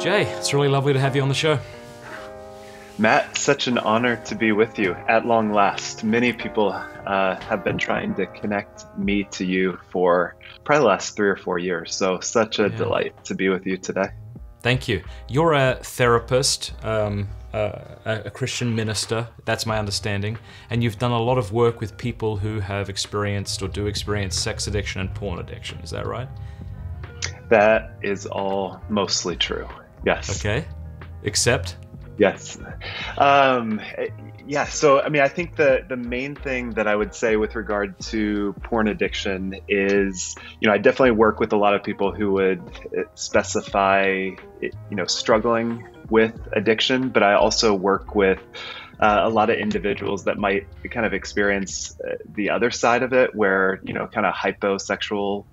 Jay, it's really lovely to have you on the show. Matt, such an honor to be with you at long last. Many people uh, have been trying to connect me to you for probably the last three or four years. So, such a yeah. delight to be with you today. Thank you. You're a therapist, um, uh, a Christian minister, that's my understanding, and you've done a lot of work with people who have experienced or do experience sex addiction and porn addiction. Is that right? That is all mostly true. Yes. Okay. Except? Yes. Um, yeah. So, I mean, I think the the main thing that I would say with regard to porn addiction is, you know, I definitely work with a lot of people who would uh, specify, you know, struggling with addiction, but I also work with uh, a lot of individuals that might kind of experience uh, the other side of it, where you know, kind of hyposexual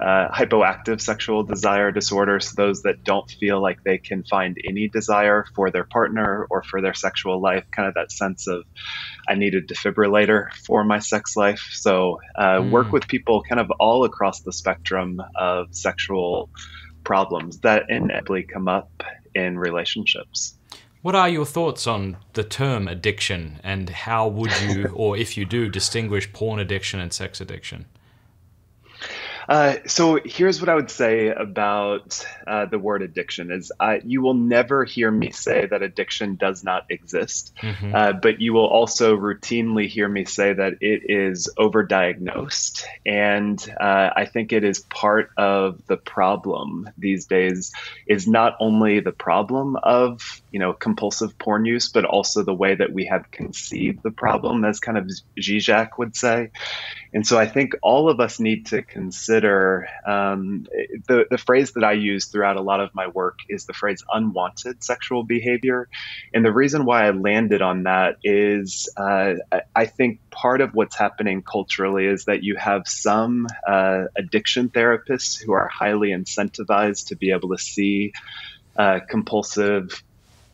uh, hypoactive sexual desire disorders, those that don't feel like they can find any desire for their partner or for their sexual life, kind of that sense of, I need a defibrillator for my sex life. So, uh, mm. work with people kind of all across the spectrum of sexual problems that inevitably come up in relationships. What are your thoughts on the term addiction and how would you, or if you do, distinguish porn addiction and sex addiction? Uh, so here's what I would say about uh, the word addiction: is you will never hear me say that addiction does not exist, mm-hmm. uh, but you will also routinely hear me say that it is overdiagnosed, and uh, I think it is part of the problem these days. Is not only the problem of you know compulsive porn use, but also the way that we have conceived the problem, as kind of Zizek would say. And so I think all of us need to consider um, the, the phrase that I use throughout a lot of my work is the phrase unwanted sexual behavior. And the reason why I landed on that is uh, I think part of what's happening culturally is that you have some uh, addiction therapists who are highly incentivized to be able to see uh, compulsive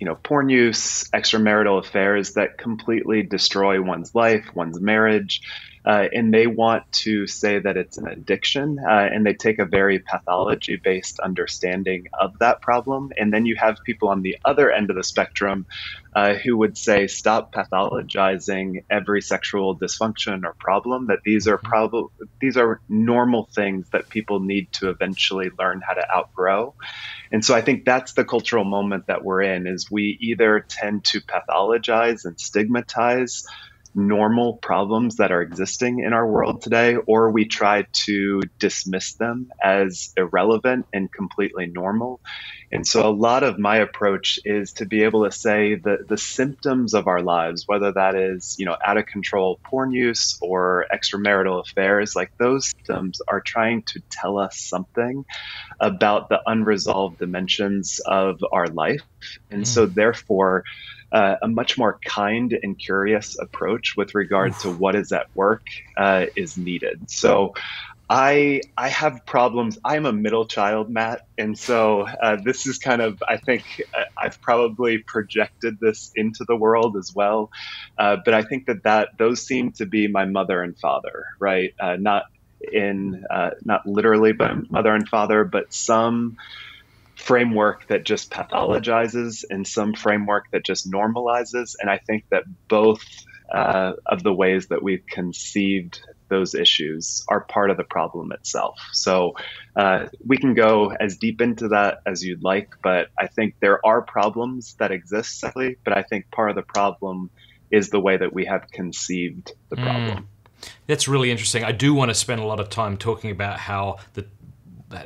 you know, porn use, extramarital affairs that completely destroy one's life, one's marriage, uh, and they want to say that it's an addiction, uh, and they take a very pathology based understanding of that problem. And then you have people on the other end of the spectrum uh, who would say, stop pathologizing every sexual dysfunction or problem, that these are probably these are normal things that people need to eventually learn how to outgrow. And so I think that's the cultural moment that we're in is we either tend to pathologize and stigmatize normal problems that are existing in our world today, or we try to dismiss them as irrelevant and completely normal. And so, a lot of my approach is to be able to say that the symptoms of our lives, whether that is, you know, out of control porn use or extramarital affairs, like those symptoms are trying to tell us something about the unresolved dimensions of our life. And so, hmm. therefore, uh, a much more kind and curious approach with regard to what is at work uh, is needed. So I I have problems. I'm a middle child, Matt, and so uh, this is kind of I think uh, I've probably projected this into the world as well. Uh, but I think that that those seem to be my mother and father, right? Uh, not in not literally, but mother and father, but some framework that just pathologizes and some framework that just normalizes. And I think that both uh, of the ways that we've conceived those issues are part of the problem itself. So uh, we can go as deep into that as you'd like, but I think there are problems that exist, but I think part of the problem is the way that we have conceived the hmm. problem. Mm. That's really interesting. I do want to spend a lot of time talking about how the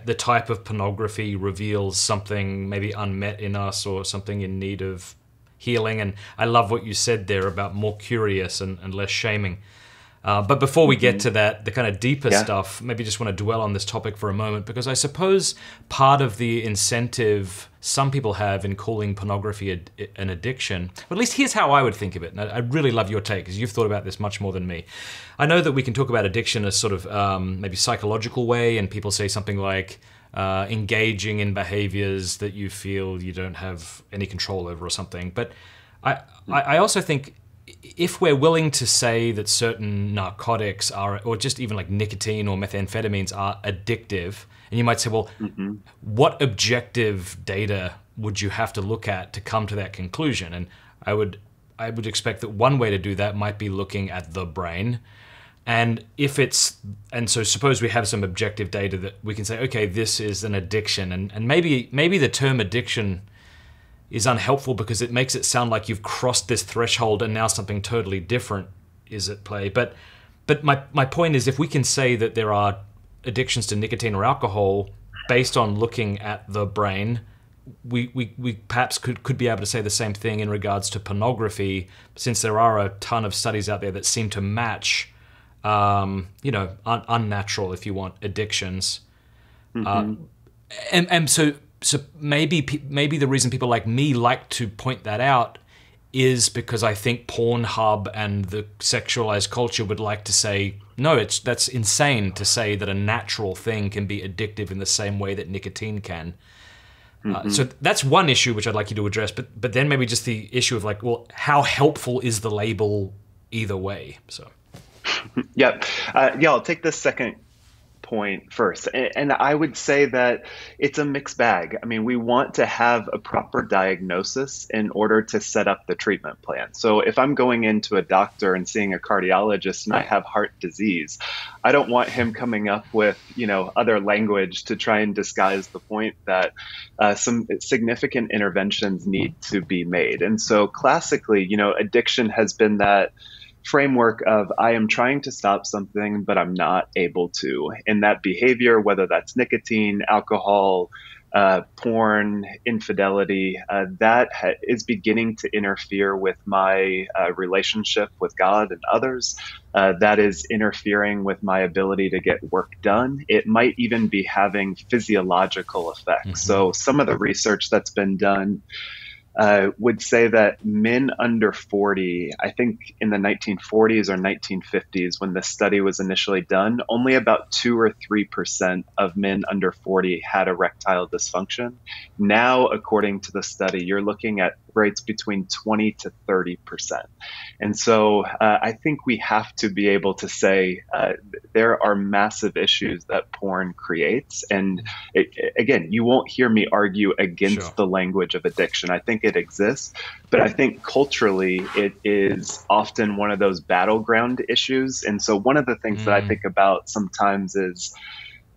the type of pornography reveals something maybe unmet in us or something in need of healing. And I love what you said there about more curious and, and less shaming. Uh, but before we get mm-hmm. to that, the kind of deeper yeah. stuff, maybe just want to dwell on this topic for a moment because I suppose part of the incentive some people have in calling pornography ad- an addiction, or at least here's how I would think of it. And I, I really love your take because you've thought about this much more than me. I know that we can talk about addiction as sort of um, maybe psychological way, and people say something like, uh, engaging in behaviors that you feel you don't have any control over or something. But I, I also think if we're willing to say that certain narcotics are, or just even like nicotine or methamphetamines are addictive, and you might say, well, mm-hmm. what objective data would you have to look at to come to that conclusion? And I would I would expect that one way to do that might be looking at the brain. And if it's and so suppose we have some objective data that we can say, okay, this is an addiction, and, and maybe maybe the term addiction is unhelpful because it makes it sound like you've crossed this threshold and now something totally different is at play. But but my, my point is if we can say that there are addictions to nicotine or alcohol based on looking at the brain, we, we, we perhaps could, could be able to say the same thing in regards to pornography, since there are a ton of studies out there that seem to match, um, you know, un- unnatural, if you want, addictions. Mm-hmm. Uh, and, and so so maybe maybe the reason people like me like to point that out is because I think Pornhub and the sexualized culture would like to say no, it's that's insane to say that a natural thing can be addictive in the same way that nicotine can. Uh, mm-hmm. Uh, so that's one issue which I'd like you to address, but but then maybe just the issue of like, well, how helpful is the label either way? So. yeah, uh, yeah. I'll take the second point first. And I would say that it's a mixed bag. I mean, we want to have a proper diagnosis in order to set up the treatment plan. So if I'm going into a doctor and seeing a cardiologist and I have heart disease, I don't want him coming up with, you know, other language to try and disguise the point that uh, some significant interventions need to be made. And so classically, you know, addiction has been that framework of I am trying to stop something, but I'm not able to. And that behavior, whether that's nicotine, alcohol, uh, porn, infidelity, uh, that ha- is beginning to interfere with my uh, relationship with God and others. Uh, that is interfering with my ability to get work done. It might even be having physiological effects. Mm-hmm. So, some of the research that's been done uh, would say that men under 40, I think in the 1940s or 1950s, when this study was initially done, only about 2 or 3% of men under 40 had erectile dysfunction. Now, according to the study, you're looking at rates between 20 to 30 percent. And so uh, I think we have to be able to say uh, there are massive issues that porn creates. And it, again, you won't hear me argue against sure. the language of addiction. I think it exists, but I think culturally it is often one of those battleground issues. And so one of the things mm. that I mm. think about sometimes is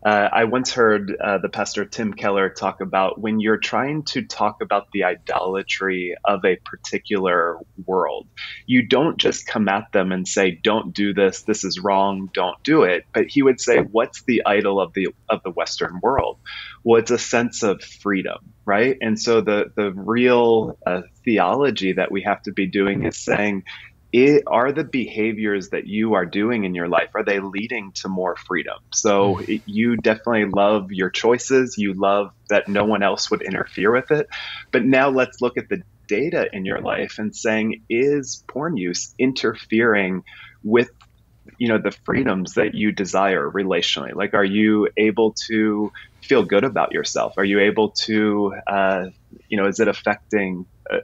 uh, I once heard uh, the pastor Tim Keller talk about when you're trying to talk about the idolatry of a particular world, you don't just come at them and say, "Don't do this. This is wrong. Don't do it." But he would say, "What's the idol of the of the Western world?" Well, it's a sense of freedom, right? And so the the real uh, theology that we have to be doing is saying it, are the behaviors that you are doing in your life are they leading to more freedom? So it, hmm. you definitely love your choices. You love that no one else would interfere with it. But now let's look at the data in your life and saying is porn use interfering with you know the freedoms that you desire relationally? Like are you able to feel good about yourself? Are you able to uh, you know is it affecting uh,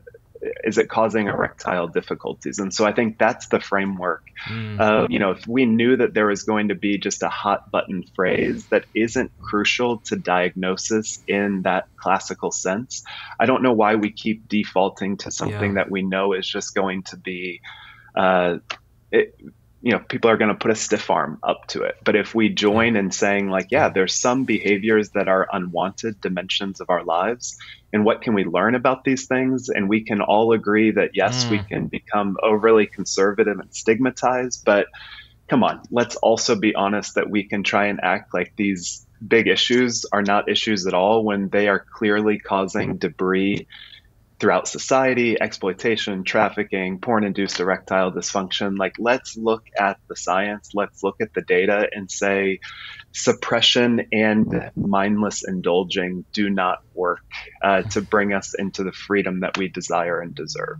is it causing erectile difficulties? And so I think that's the framework. Mm. Uh, you know, if we knew that there was going to be just a hot button phrase that isn't crucial to diagnosis in that classical sense, I don't know why we keep defaulting to something yeah. that we know is just going to be. Uh, it, you know people are going to put a stiff arm up to it but if we join in saying like yeah there's some behaviors that are unwanted dimensions of our lives and what can we learn about these things and we can all agree that yes mm. we can become overly conservative and stigmatized but come on let's also be honest that we can try and act like these big issues are not issues at all when they are clearly causing debris throughout society, exploitation, trafficking, porn induced erectile dysfunction. Like, let's look at the science, let's look at the data and say suppression and mindless indulging do not work uh, to bring us into the freedom that we desire and deserve.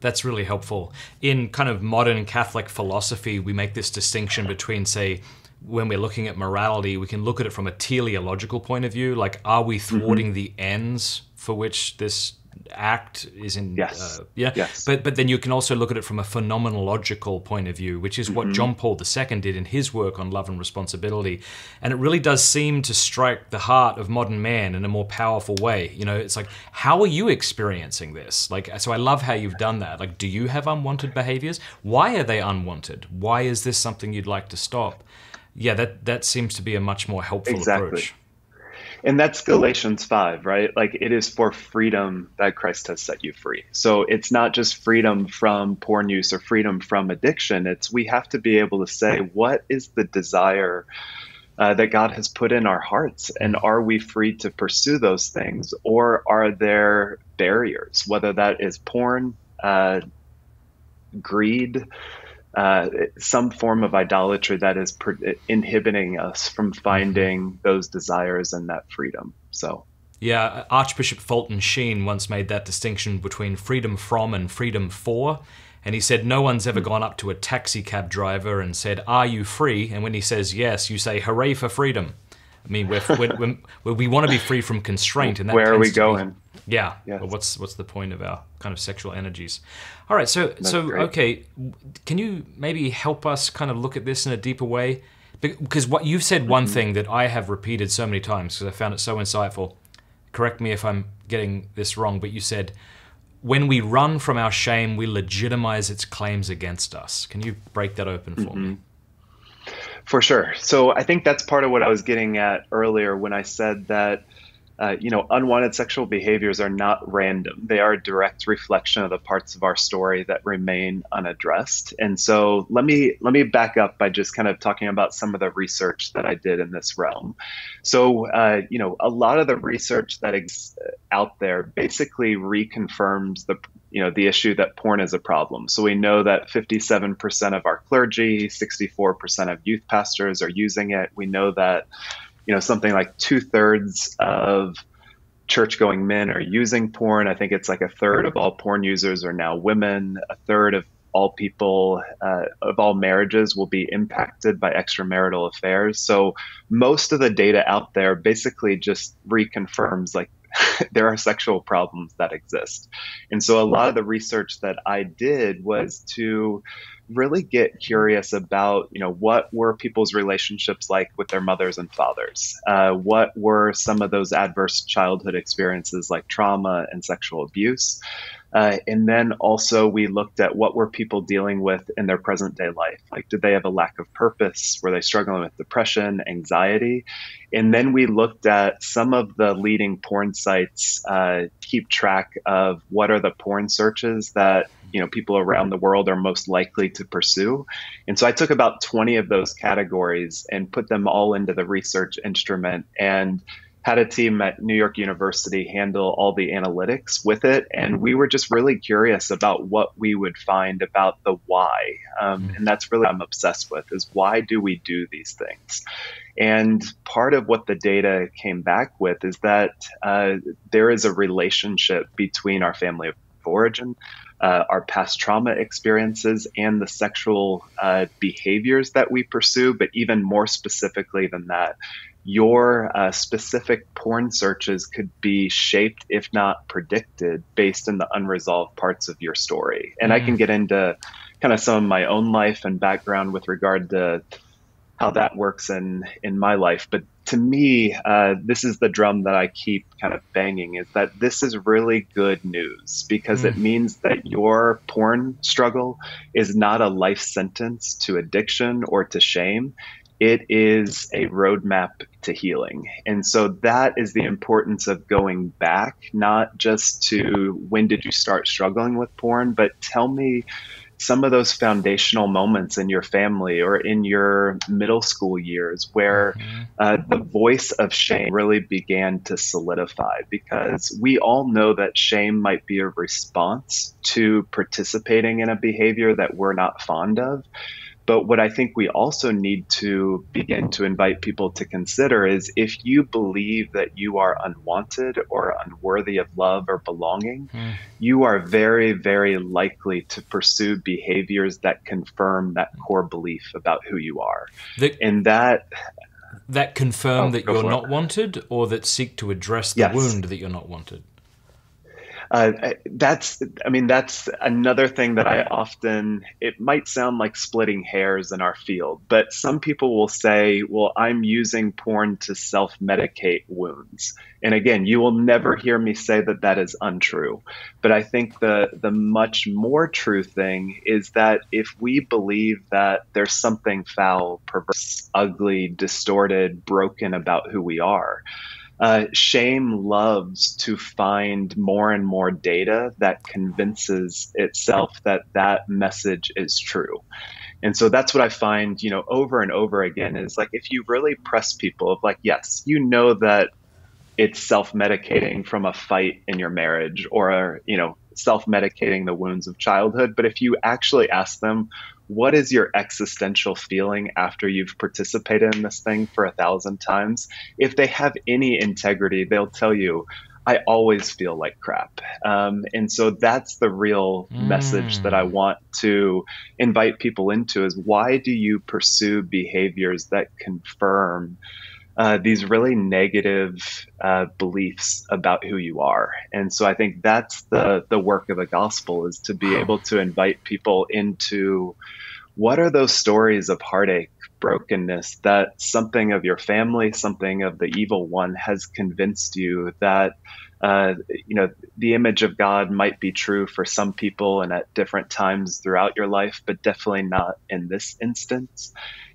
That's really helpful. In kind of modern Catholic philosophy, we make this distinction between, say, when we're looking at morality, we can look at it from a teleological point of view. Like, are we thwarting mm-hmm. the ends for which this act is in yes. Uh, yeah. Yes. but but then you can also look at it from a phenomenological point of view which is what mm-hmm. John Paul II did in his work on love and responsibility. And it really does seem to strike the heart of modern man in a more powerful way. You know it's like how are you experiencing this? Like so I love how you've done that. Like do you have unwanted behaviors? Why are they unwanted? Why is this something you'd like to stop? Yeah that that seems to be a much more helpful exactly. approach and that's Galatians 5, right? Like it is for freedom that Christ has set you free. So it's not just freedom from porn use or freedom from addiction. It's we have to be able to say, what is the desire uh, that God has put in our hearts? And are we free to pursue those things? Or are there barriers, whether that is porn, uh, greed, uh, some form of idolatry that is per- inhibiting us from finding those desires and that freedom. So. Yeah, Archbishop Fulton Sheen once made that distinction between freedom from and freedom for. And he said, No one's ever gone up to a taxi cab driver and said, Are you free? And when he says yes, you say, Hooray for freedom. I mean, we're, we're, we're, we want to be free from constraint. And that Where are we going? Be, yeah. Yes. Well, what's what's the point of our kind of sexual energies? All right. So That's so great. okay. Can you maybe help us kind of look at this in a deeper way? Because what you've said one mm-hmm. thing that I have repeated so many times because I found it so insightful. Correct me if I'm getting this wrong, but you said when we run from our shame, we legitimize its claims against us. Can you break that open for mm-hmm. me? For sure. So I think that's part of what I was getting at earlier when I said that uh, you know, unwanted sexual behaviors are not random. They are a direct reflection of the parts of our story that remain unaddressed. And so let me let me back up by just kind of talking about some of the research that I did in this realm. So, uh, you know, a lot of the research that is out there basically reconfirms the you know the issue that porn is a problem. So we know that 57% of our clergy, 64% of youth pastors are using it. We know that you know something like two thirds of church going men are using porn. I think it's like a third of all porn users are now women. A third of all people uh, of all marriages will be impacted by extramarital affairs. So most of the data out there basically just reconfirms like there are sexual problems that exist. And so a lot of the research that I did was to really get curious about, you know, what were people's relationships like with their mothers and fathers? Uh, what were some of those adverse childhood experiences like trauma and sexual abuse? Uh, and then also we looked at what were people dealing with in their present day life. Like, did they have a lack of purpose? Were they struggling with depression, anxiety? And then we looked at some of the leading porn sites uh, keep track of what are the porn searches that you know people around the world are most likely to pursue. And so I took about 20 of those categories and put them all into the research instrument and had a team at New York University handle all the analytics with it. And we were just really curious about what we would find about the why. Um, and that's really what I'm obsessed with is why do we do these things? And part of what the data came back with is that uh, there is a relationship between our family of origin, uh, our past trauma experiences, and the sexual uh, behaviors that we pursue, but even more specifically than that, your uh, specific porn searches could be shaped, if not predicted, based on the unresolved parts of your story. And mm. I can mm. get into kind of some of my own life and background with regard to how that works in in my life. But to me, uh, this is the drum that I keep kind of banging: is that this is really good news because mm. it means that your porn struggle is not a life sentence to addiction or to shame it is a roadmap to healing. And so that is the importance of going back, not just to when did you start struggling with porn, but tell me some of those foundational moments in your family or in your middle school years where mm-hmm. uh, the voice of shame really began to solidify because we all know that shame might be a response to participating in a behavior that we're not fond of. But what I think we also need to begin to invite people to consider is if you believe that you are unwanted or unworthy of love or belonging, mm. you are very, very likely to pursue behaviors that confirm that core belief about who you are. The, and that that confirm oh, that you're not wanted or that seek to address the yes. wound that you're not wanted uh, that's i mean that's another thing that i often it might sound like splitting hairs in our field but some people will say well i'm using porn to self-medicate wounds. And again you will never hear me say that that is untrue but i think the the much more true thing is that if we believe that there's something foul perverse ugly distorted broken about who we are uh, shame loves to find more and more data that convinces itself that that message is true. And so that's what I find, you know, over and over again is like if you really press people of like, yes, you know that it's self-medicating from a fight in your marriage or, you know, self-medicating the wounds of childhood, but if you actually ask them, what is your existential feeling after you've participated in this thing for a thousand times? If they have any integrity, they'll tell you, I always feel like crap. Um, and so that's the real mm. message that I want to invite people into is why do you pursue behaviors that confirm uh, these really negative uh, beliefs about who you are. And so I think that's the the work of the gospel is to be able to invite people into what are those stories of heartache, brokenness that something of your family, something of the evil one has convinced you that uh, you know the image of God might be true for some people and at different times throughout your life, but definitely not in this instance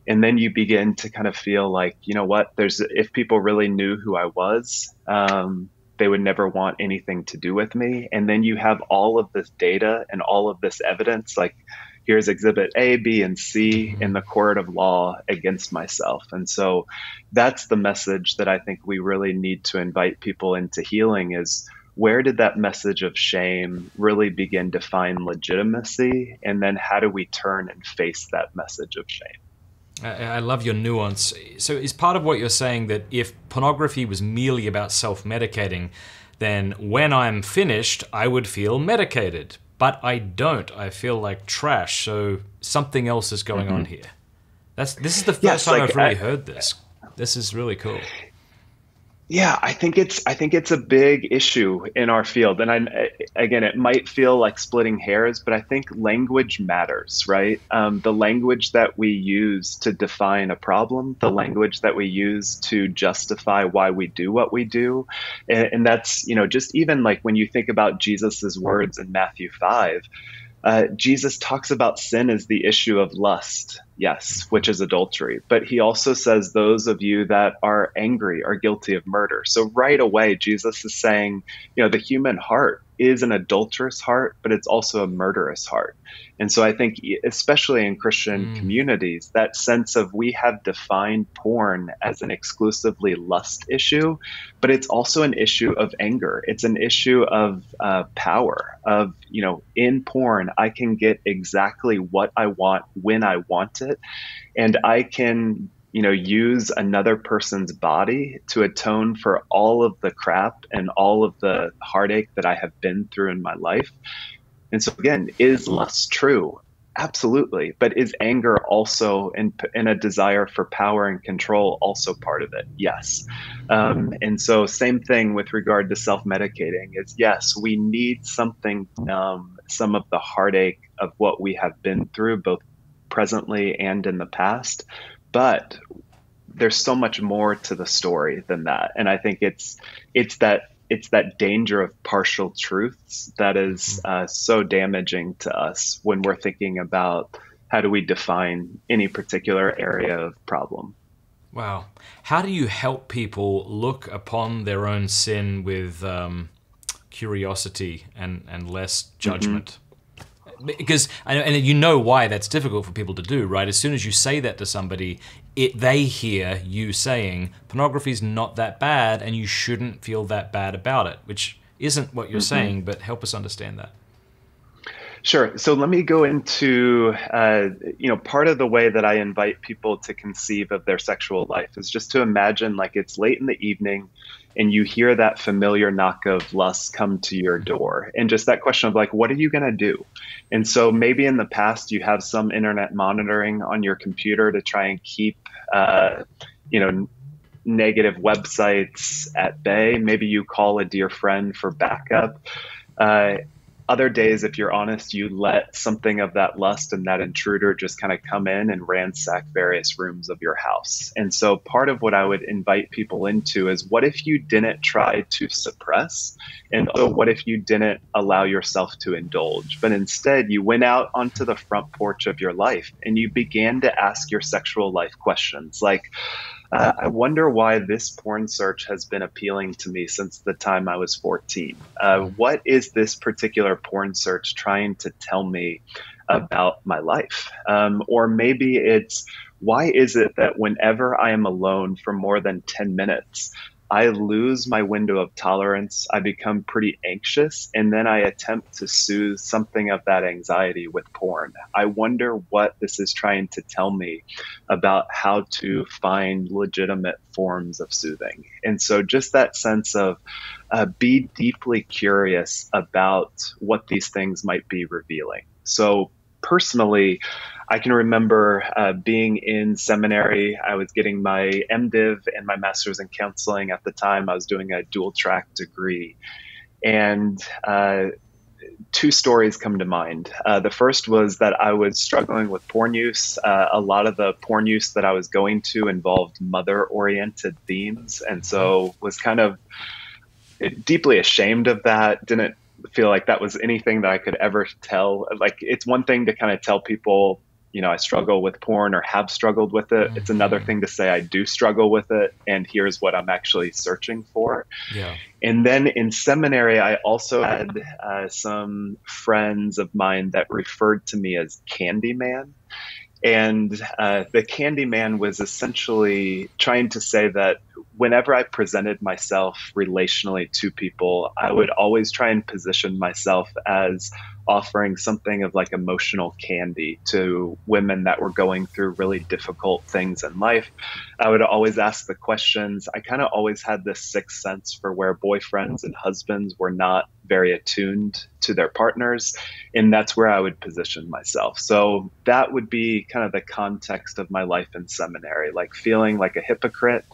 and then you begin to kind of feel like you know what? There's if people really knew who i was um, they would never want anything to do with me. And then you have all of this data and all of this evidence like here's exhibit a b and c in the court of law against myself. And so that's the message that i think we really need to invite people into healing is where did that message of shame really begin to find legitimacy? And then how do we turn and face that message of shame I love your nuance. So, is part of what you're saying that if pornography was merely about self medicating, then when I'm finished, I would feel medicated. But I don't. I feel like trash. So, something else is going mm-hmm. on here. That's This is the first time like, I've really I, heard this. This is really cool. Yeah, I think it's I think it's a big issue in our field, and I again, it might feel like splitting hairs, but I think language matters, right? Um, the language that we use to define a problem, the language that we use to justify why we do what we do, and, and that's you know just even like when you think about Jesus's words in Matthew five. Uh, Jesus talks about sin as the issue of lust, yes, which is adultery. But he also says those of you that are angry are guilty of murder. So right away, Jesus is saying, you know, the human heart is an adulterous heart, but it's also a murderous heart. And so I think, especially in Christian mm. communities, that sense of we have defined porn as an exclusively lust issue, but it's also an issue of anger. It's an issue of uh, power. Of you know, in porn, I can get exactly what I want when I want it, and I can you know use another person's body to atone for all of the crap and all of the heartache that I have been through in my life. And so again, is lust true? Absolutely. But is anger also in, in a desire for power and control also part of it? Yes. Um, and so same thing with regard to self-medicating is yes, we need something, um, some of the heartache of what we have been through, both presently and in the past but there's so much more to the story than that. And i think it's it's that it's that danger of partial truths that is mm-hmm. uh, so damaging to us when we're thinking about how do we define any particular area of problem. Wow. How do you help people look upon their own sin with um, curiosity and, and less judgment? mm-hmm because and you know why that's difficult for people to do right as soon as you say that to somebody it they hear you saying pornography is not that bad and you shouldn't feel that bad about it, which isn't what you're mm-hmm. saying, but help us understand that. Sure. So let me go into, uh, you know, part of the way that I invite people to conceive of their sexual life is just to imagine like it's late in the evening and you hear that familiar knock of lust come to your door and just that question of like what are you going to do? And so maybe in the past you have some internet monitoring on your computer to try and keep uh, you know negative websites at bay. Maybe you call a dear friend for backup. Uh, other days, if you're honest, you let something of that lust and that intruder just kind of come in and ransack various rooms of your house. And so, part of what I would invite people into is what if you didn't try to suppress? And also, what if you didn't allow yourself to indulge, but instead you went out onto the front porch of your life and you began to ask your sexual life questions like, uh, I wonder why this porn search has been appealing to me since the time I was 14. Uh, what is this particular porn search trying to tell me about my life? Um, or maybe it's why is it that whenever I am alone for more than 10 minutes, I lose my window of tolerance. I become pretty anxious, and then I attempt to soothe something of that anxiety with porn. I wonder what this is trying to tell me about how to find legitimate forms of soothing. And so, just that sense of uh, be deeply curious about what these things might be revealing. So, personally, I can remember uh, being in seminary. I was getting my MDiv and my master's in counseling at the time. I was doing a dual track degree. And uh, two stories come to mind. Uh, the first was that I was struggling with porn use. Uh, a lot of the porn use that I was going to involved mother oriented themes. And so was kind of deeply ashamed of that. Didn't feel like that was anything that I could ever tell. Like, it's one thing to kind of tell people, you know, I struggle with porn or have struggled with it. Mm-hmm. It's another thing to say I do struggle with it, and here's what I'm actually searching for. Yeah. And then in seminary, I also had uh, some friends of mine that referred to me as Candyman. And uh, the Candyman was essentially trying to say that whenever I presented myself relationally to people, I would always try and position myself as offering something of like emotional candy to women that were going through really difficult things in life. I would always ask the questions. I kind of always had this sixth sense for where boyfriends and husbands were not very attuned to their partners. And that's where I would position myself. So that would be kind of the context of my life in seminary, like feeling like a hypocrite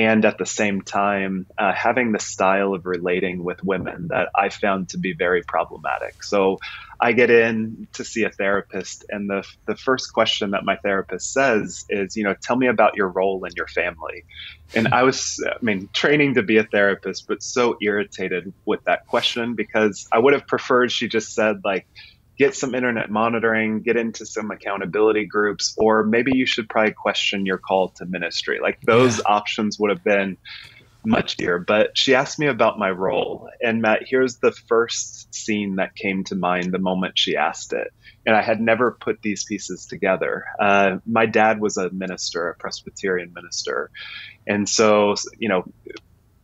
and at the same time uh, having the style of relating with women that I found to be very problematic. So I get in to see a therapist, and the the first question that my therapist says is, you know, tell me about your role in your family. And I was, I mean, training to be a therapist, but so irritated with that question because I would have preferred she just said like get some internet monitoring, get into some accountability groups, or maybe you should probably question your call to ministry. Like those yeah. options would have been much easier. But she asked me about my role. And Matt, here's the first scene that came to mind the moment she asked it. And I had never put these pieces together. Uh, my dad was a minister, a Presbyterian minister. And so, you know,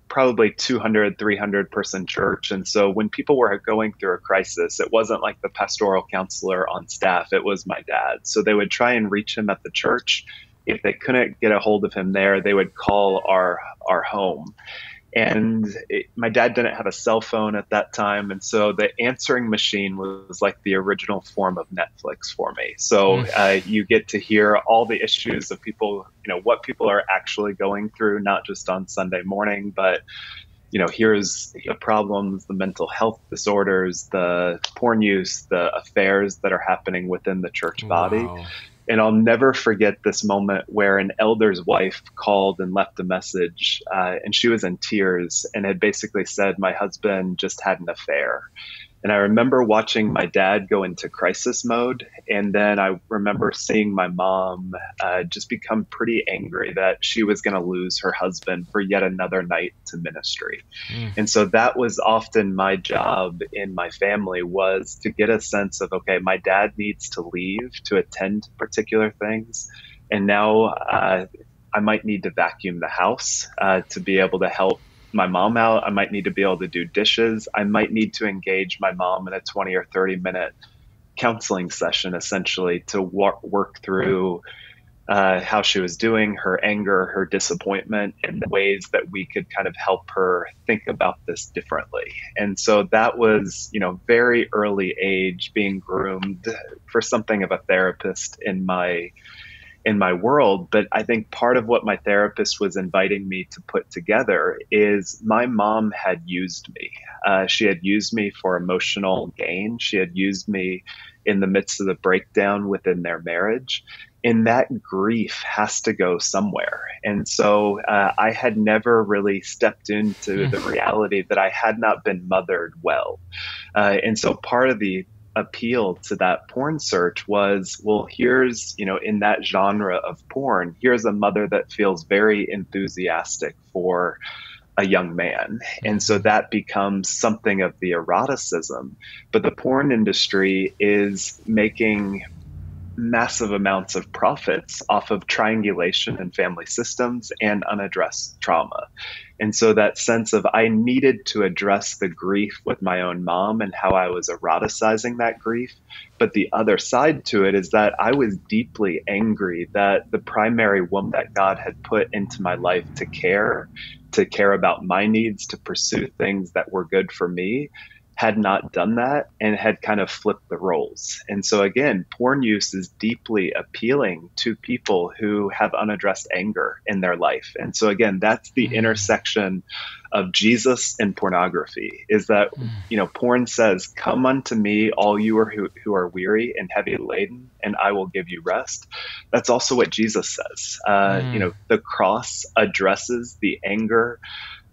probably 200 300 person church. And so when people were going through a crisis it wasn't like the pastoral counselor on staff it was my dad. So they would try and reach him at the church. If they couldn't get a hold of him there they would call our our home and it, my dad didn't have a cell phone at that time and so the answering machine was like the original form of netflix for me so mm. uh, you get to hear all the issues of people you know what people are actually going through not just on sunday morning but you know here's the problems the mental health disorders the porn use the affairs that are happening within the church body wow. And I'll never forget this moment where an elder's wife called and left a message, uh, and she was in tears and had basically said, My husband just had an affair. And I remember watching my dad go into crisis mode. And then I remember seeing my mom uh, just become pretty angry that she was going to lose her husband for yet another night to ministry. Mm. And so that was often my job in my family was to get a sense of, okay, my dad needs to leave to attend to particular things. And now uh, I might need to vacuum the house uh, to be able to help my mom out. I might need to be able to do dishes. I might need to engage my mom in a 20 or 30 minute counseling session essentially to work, work through uh, how she was doing, her anger, her disappointment, and the ways that we could kind of help her think about this differently. And so that was, you know, very early age being groomed for something of a therapist in my in my world. But I think part of what my therapist was inviting me to put together is my mom had used me. Uh, she had used me for emotional gain. She had used me in the midst of the breakdown within their marriage. And that grief has to go somewhere. And so uh, I had never really stepped into the reality that I had not been mothered well. Uh, and so part of the appeal to that porn search was well here's you know in that genre of porn here's a mother that feels very enthusiastic for a young man and so that becomes something of the eroticism but the porn industry is making massive amounts of profits off of triangulation and family systems and unaddressed trauma. And so that sense of I needed to address the grief with my own mom and how I was eroticizing that grief. But the other side to it is that I was deeply angry that the primary woman that God had put into my life to care, to care about my needs, to pursue things that were good for me, had not done that and had kind of flipped the roles. And so, again, porn use is deeply appealing to people who have unaddressed anger in their life. And so, again, that's the mm. intersection of Jesus and pornography is that, mm. you know, porn says, Come unto me, all you are who, who are weary and heavy laden, and I will give you rest. That's also what Jesus says. Uh, mm. You know, the cross addresses the anger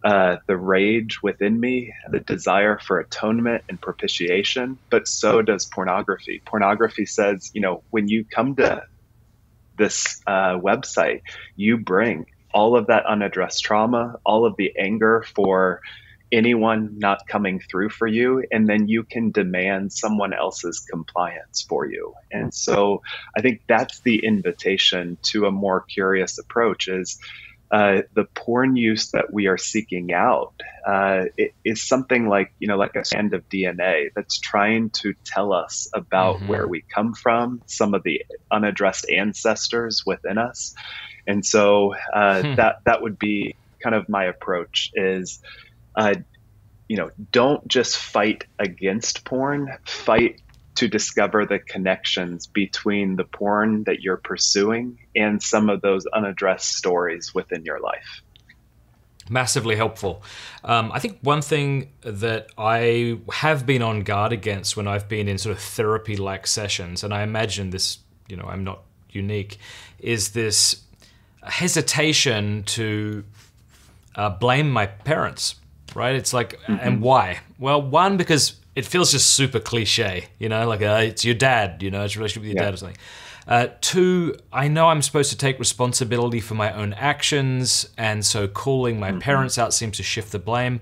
uh, the rage within me, the desire for atonement and propitiation, but so does pornography. Pornography says, you know, when you come to this uh, website, you bring all of that unaddressed trauma, all of the anger for anyone not coming through for you, and then you can demand someone else's compliance for you. And so I think that's the invitation to a more curious approach is uh, the porn use that we are seeking out uh, is something like you know like a strand of DNA that's trying to tell us about mm-hmm. where we come from, some of the unaddressed ancestors within us, and so uh, hmm. that that would be kind of my approach is. Uh, you know, don't just fight against porn, fight to discover the connections between the porn that you're pursuing and some of those unaddressed stories within your life. Massively helpful. Um, I think one thing that I have been on guard against when I've been in sort of therapy like sessions, and I imagine this, you know, I'm not unique, is this hesitation to uh, blame my parents, right? It's like, mm-hmm. and why? Well, one, because it feels just super cliche, you know, like uh, it's your dad, you know, it's a relationship with your yeah. dad or something. Uh, two, I know I'm supposed to take responsibility for my own actions, and so calling my mm-hmm. parents out seems to shift the blame.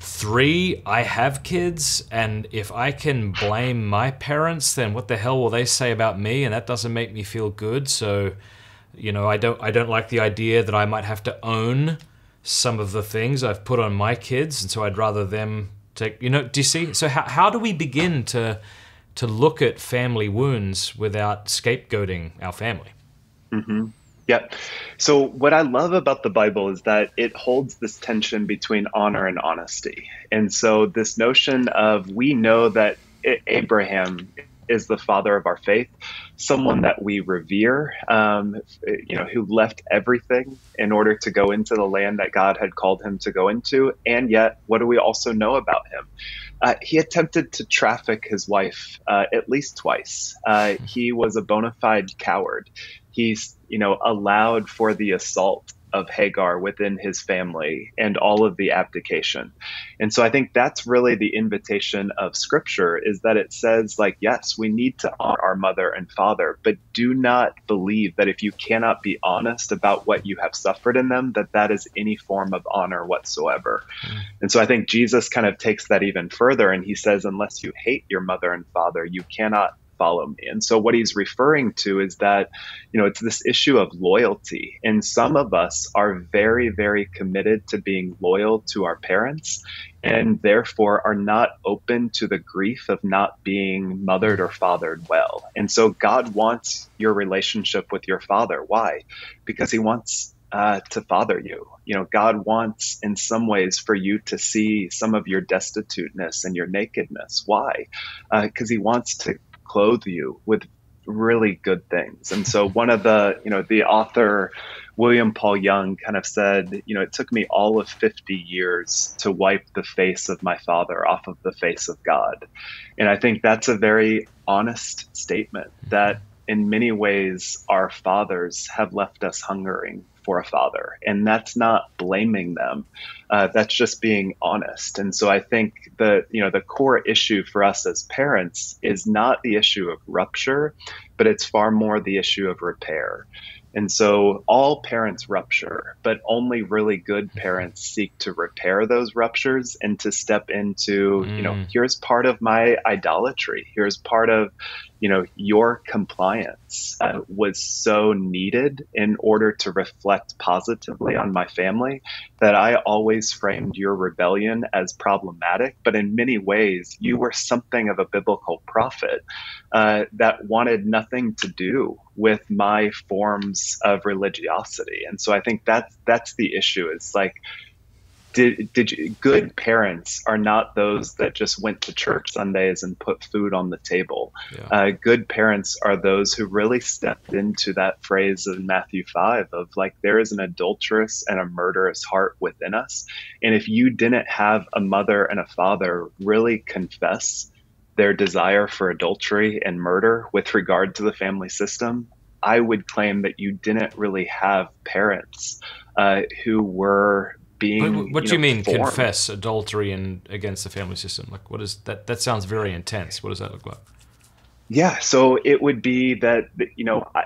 Three, I have kids, and if I can blame my parents, then what the hell will they say about me? And that doesn't make me feel good. So, you know, I don't, I don't like the idea that I might have to own some of the things I've put on my kids, and so I'd rather them to you know do you see? So how, how do we begin to to look at family wounds without scapegoating our family? Mm-hmm. yeah so what i love about the bible is that it holds this tension between honor and honesty. And so this notion of we know that abraham is the father of our faith, someone that we revere, um, you know, who left everything in order to go into the land that God had called him to go into. And yet, what do we also know about him? Uh, he attempted to traffic his wife uh, at least twice. Uh, he was a bona fide coward. He's, you know, allowed for the assault of Hagar within his family and all of the abdication. And so I think that's really the invitation of scripture is that it says like yes, we need to honor our mother and father, but do not believe that if you cannot be honest about what you have suffered in them that that is any form of honor whatsoever. Mm. And so I think Jesus kind of takes that even further and he says unless you hate your mother and father, you cannot follow me. And so what he's referring to is that, you know, it's this issue of loyalty. And some of us are very, very committed to being loyal to our parents and therefore are not open to the grief of not being mothered or fathered well. And so God wants your relationship with your father. Why? Because he wants uh, to father you. You know, God wants in some ways for you to see some of your destituteness and your nakedness. Why? Because uh, He wants to clothe you with really good things. And so one of the, you know, the author William Paul Young kind of said, you know, it took me all of 50 years to wipe the face of my father off of the face of God. And I think that's a very honest statement that in many ways our fathers have left us hungering for a father. And that's not blaming them. Uh, that's just being honest. And so I think the you know the core issue for us as parents is not the issue of rupture, but it's far more the issue of repair. And so all parents rupture, but only really good parents seek to repair those ruptures and to step into, mm. you know, mm. here's part of my idolatry. Here's part of, you know, your compliance uh, was so needed in order to reflect positively on my family that I always framed your rebellion as problematic. But in many ways, you were something of a biblical prophet uh, that wanted nothing to do with my forms of religiosity. And so I think that's that's the issue. It's like did, did you, good parents are not those that just went to church Sundays and put food on the table. Yeah. Uh, good parents are those who really stepped into that phrase in Matthew 5 of like, there is an adulterous and a murderous heart within us. And if you didn't have a mother and a father really confess their desire for adultery and murder with regard to the family system, I would claim that you didn't really have parents uh, who were being. What, what you do you mean formed. confess adultery and against the family system? Like, what is that? That sounds very intense. What does that look like? Yeah, so it would be that you know, I,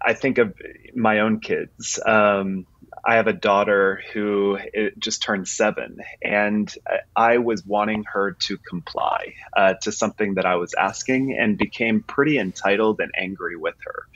I think of my own kids. Um, I have a daughter who just turned seven, and I was wanting her to comply uh, to something that I was asking and became pretty entitled and angry with her.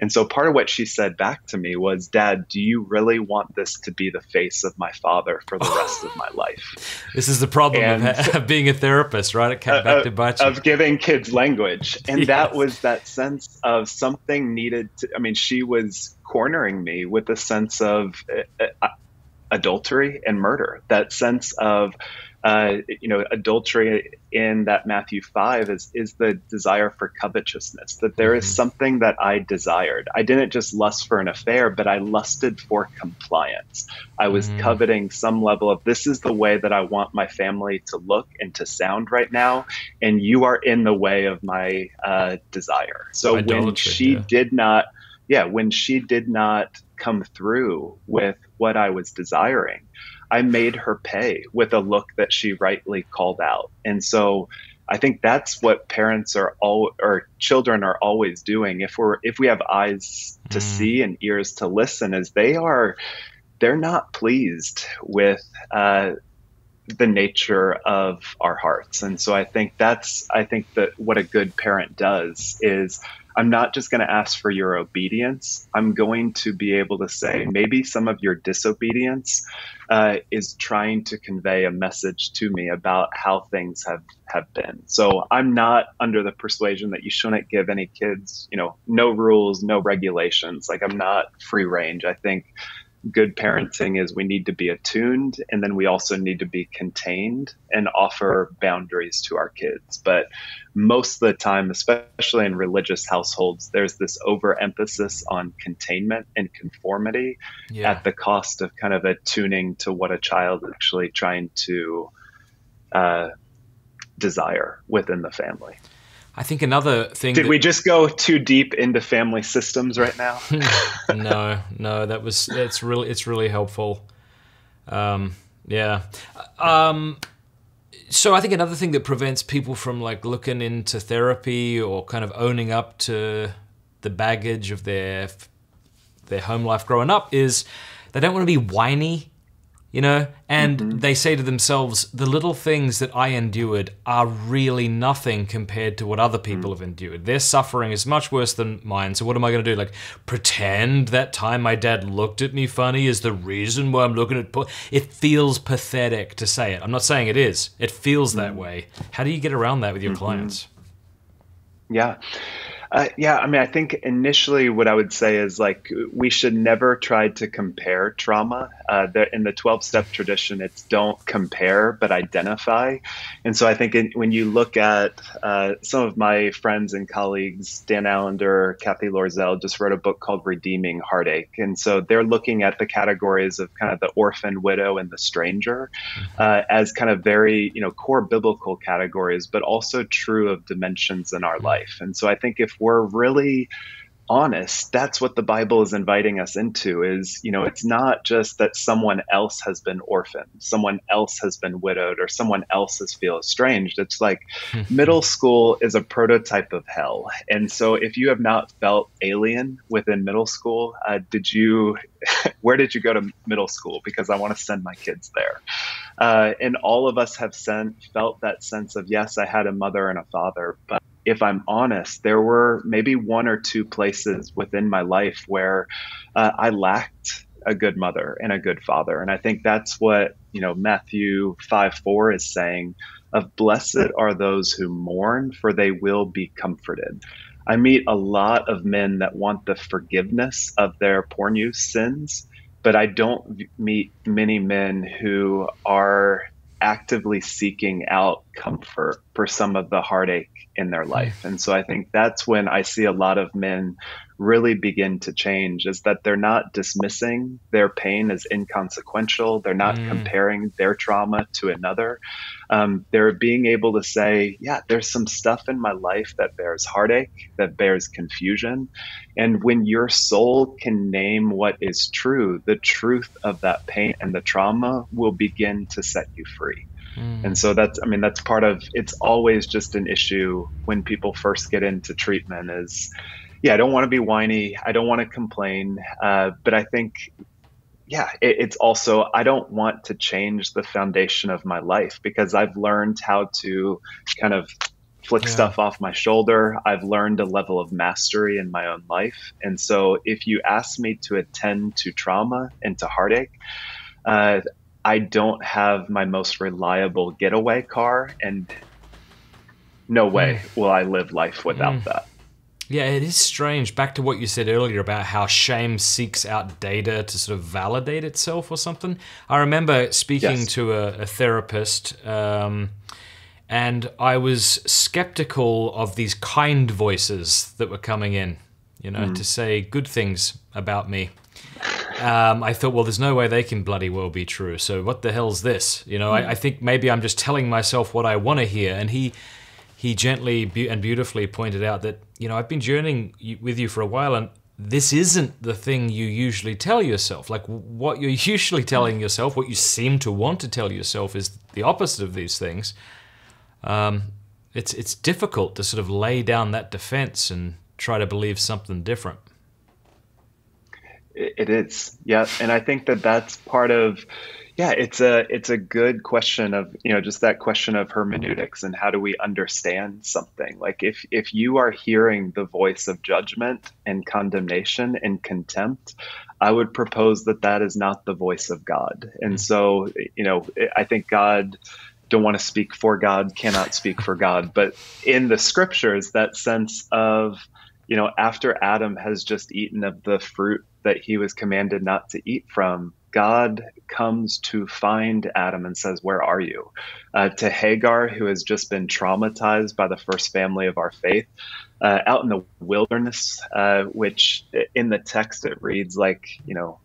And so part of what she said back to me was, Dad, do you really want this to be the face of my father for the rest of my life? This is the problem and, of, being a therapist, right? It came back uh, to bite. Of giving kids language. And yes. that was that sense of something needed to, I mean, she was cornering me with a sense of uh, uh, adultery and murder, that sense of, uh, you know, adultery in that Matthew 5 is, is the desire for covetousness, that there is mm-hmm. something that I desired. I didn't just lust for an affair, but I lusted for compliance. I was mm. coveting some level of this is the way that I want my family to look and to sound right now. And you are in the way of my uh, desire. So Idolatry, when she yeah. did not, yeah, when she did not come through with what I was desiring, I made her pay with a look that she rightly called out. And so I think that's what parents are all or children are always doing. If we're if we have eyes to mm. see and ears to listen, as they are, they're not pleased with uh, the nature of our hearts. And so I think that's I think that what a good parent does is I'm not just going to ask for your obedience. I'm going to be able to say maybe some of your disobedience uh, is trying to convey a message to me about how things have have been. So I'm not under the persuasion that you shouldn't give any kids, you know, no rules, no regulations. Like I'm not free range. I think good parenting is we need to be attuned and then we also need to be contained and offer boundaries to our kids. But most of the time, especially in religious households, there's this overemphasis on containment and conformity yeah. at the cost of kind of attuning to what a child is actually trying to uh, desire within the family. I think another thing. Did that, we just go too deep into family systems right now? no, no, that was it's really it's really helpful. Um, yeah. Um, so I think another thing that prevents people from like looking into therapy or kind of owning up to the baggage of their their home life growing up is they don't want to be whiny you know? And mm-hmm. they say to themselves, the little things that I endured are really nothing compared to what other people mm-hmm. have endured. Their suffering is much worse than mine. So what am I going to do? Like pretend that time my dad looked at me funny is the reason why I'm looking at. Po-? It feels pathetic to say it. I'm not saying it is. It feels that mm-hmm. way. How do you get around that with your mm-hmm. clients? Yeah. Uh, yeah, I mean, I think initially what I would say is like we should never try to compare trauma. Uh, the, in the 12 step tradition, it's don't compare but identify. And so I think in, when you look at uh, some of my friends and colleagues, Dan Allender, Cathy Loerzel, just wrote a book called Redeeming Heartache. And so they're looking at the categories of kind of the orphan, widow, and the stranger mm-hmm. uh, as kind of very, you know, core biblical categories, but also true of dimensions in our mm-hmm. life. And so I think if we're really honest that's what the bible is inviting us into is you know it's not just that someone else has been orphaned someone else has been widowed or someone else has feel estranged. It's like middle school is a prototype of hell. And so if you have not felt alien within middle school uh, did you where did you go to middle school? Because i want to send my kids there. Uh, and all of us have sent, felt that sense of yes i had a mother and a father but if I'm honest, there were maybe one or two places within my life where uh, I lacked a good mother and a good father. And I think that's what, you know, Matthew 5 4 is saying of blessed are those who mourn, for they will be comforted. I meet a lot of men that want the forgiveness of their porn use sins, but I don't meet many men who are actively seeking out comfort for some of the heartache in their life. And so I think that's when I see a lot of men really begin to change is that they're not dismissing their pain as inconsequential. They're not mm. comparing their trauma to another. Um, they're being able to say, yeah, there's some stuff in my life that bears heartache, that bears confusion. And when your soul can name what is true, the truth of that pain and the trauma will begin to set you free. Mm. And so that's, I mean, that's part of it's always just an issue when people first get into treatment is, yeah, I don't want to be whiny. I don't want to complain. Uh, but I think, yeah, it, it's also, I don't want to change the foundation of my life because I've learned how to kind of flick yeah. stuff off my shoulder. I've learned a level of mastery in my own life. And so if you ask me to attend to trauma and to heartache, uh, I don't have my most reliable getaway car, and no way mm. will I live life without mm. that. Yeah, it is strange. Back to what you said earlier about how shame seeks out data to sort of validate itself or something. I remember speaking yes. to a, a therapist, um, and I was skeptical of these kind voices that were coming in, you know, mm. to say good things about me. Um, I thought, well, there's no way they can bloody well be true. So what the hell's this? You know, mm. I, I, think maybe I'm just telling myself what I want to hear. And he he gently be- and beautifully pointed out that you know I've been journeying with you for a while, and this isn't the thing you usually tell yourself. Like what you're usually telling yourself, what you seem to want to tell yourself, is the opposite of these things. Um, it's it's difficult to sort of lay down that defense and try to believe something different. It is, yeah, and I think that that's part of yeah, it's a it's a good question of you know just that question of hermeneutics and how do we understand something? Like if if you are hearing the voice of judgment and condemnation and contempt, I would propose that that is not the voice of God. And so you know I think God don't want to speak for God, cannot speak for God, but in the scriptures that sense of you know after Adam has just eaten of the fruit that he was commanded not to eat from God comes to find Adam and says, Where are you? Uh, to Hagar, who has just been traumatized by the first family of our faith, uh, out in the wilderness, uh, which in the text it reads like, you know,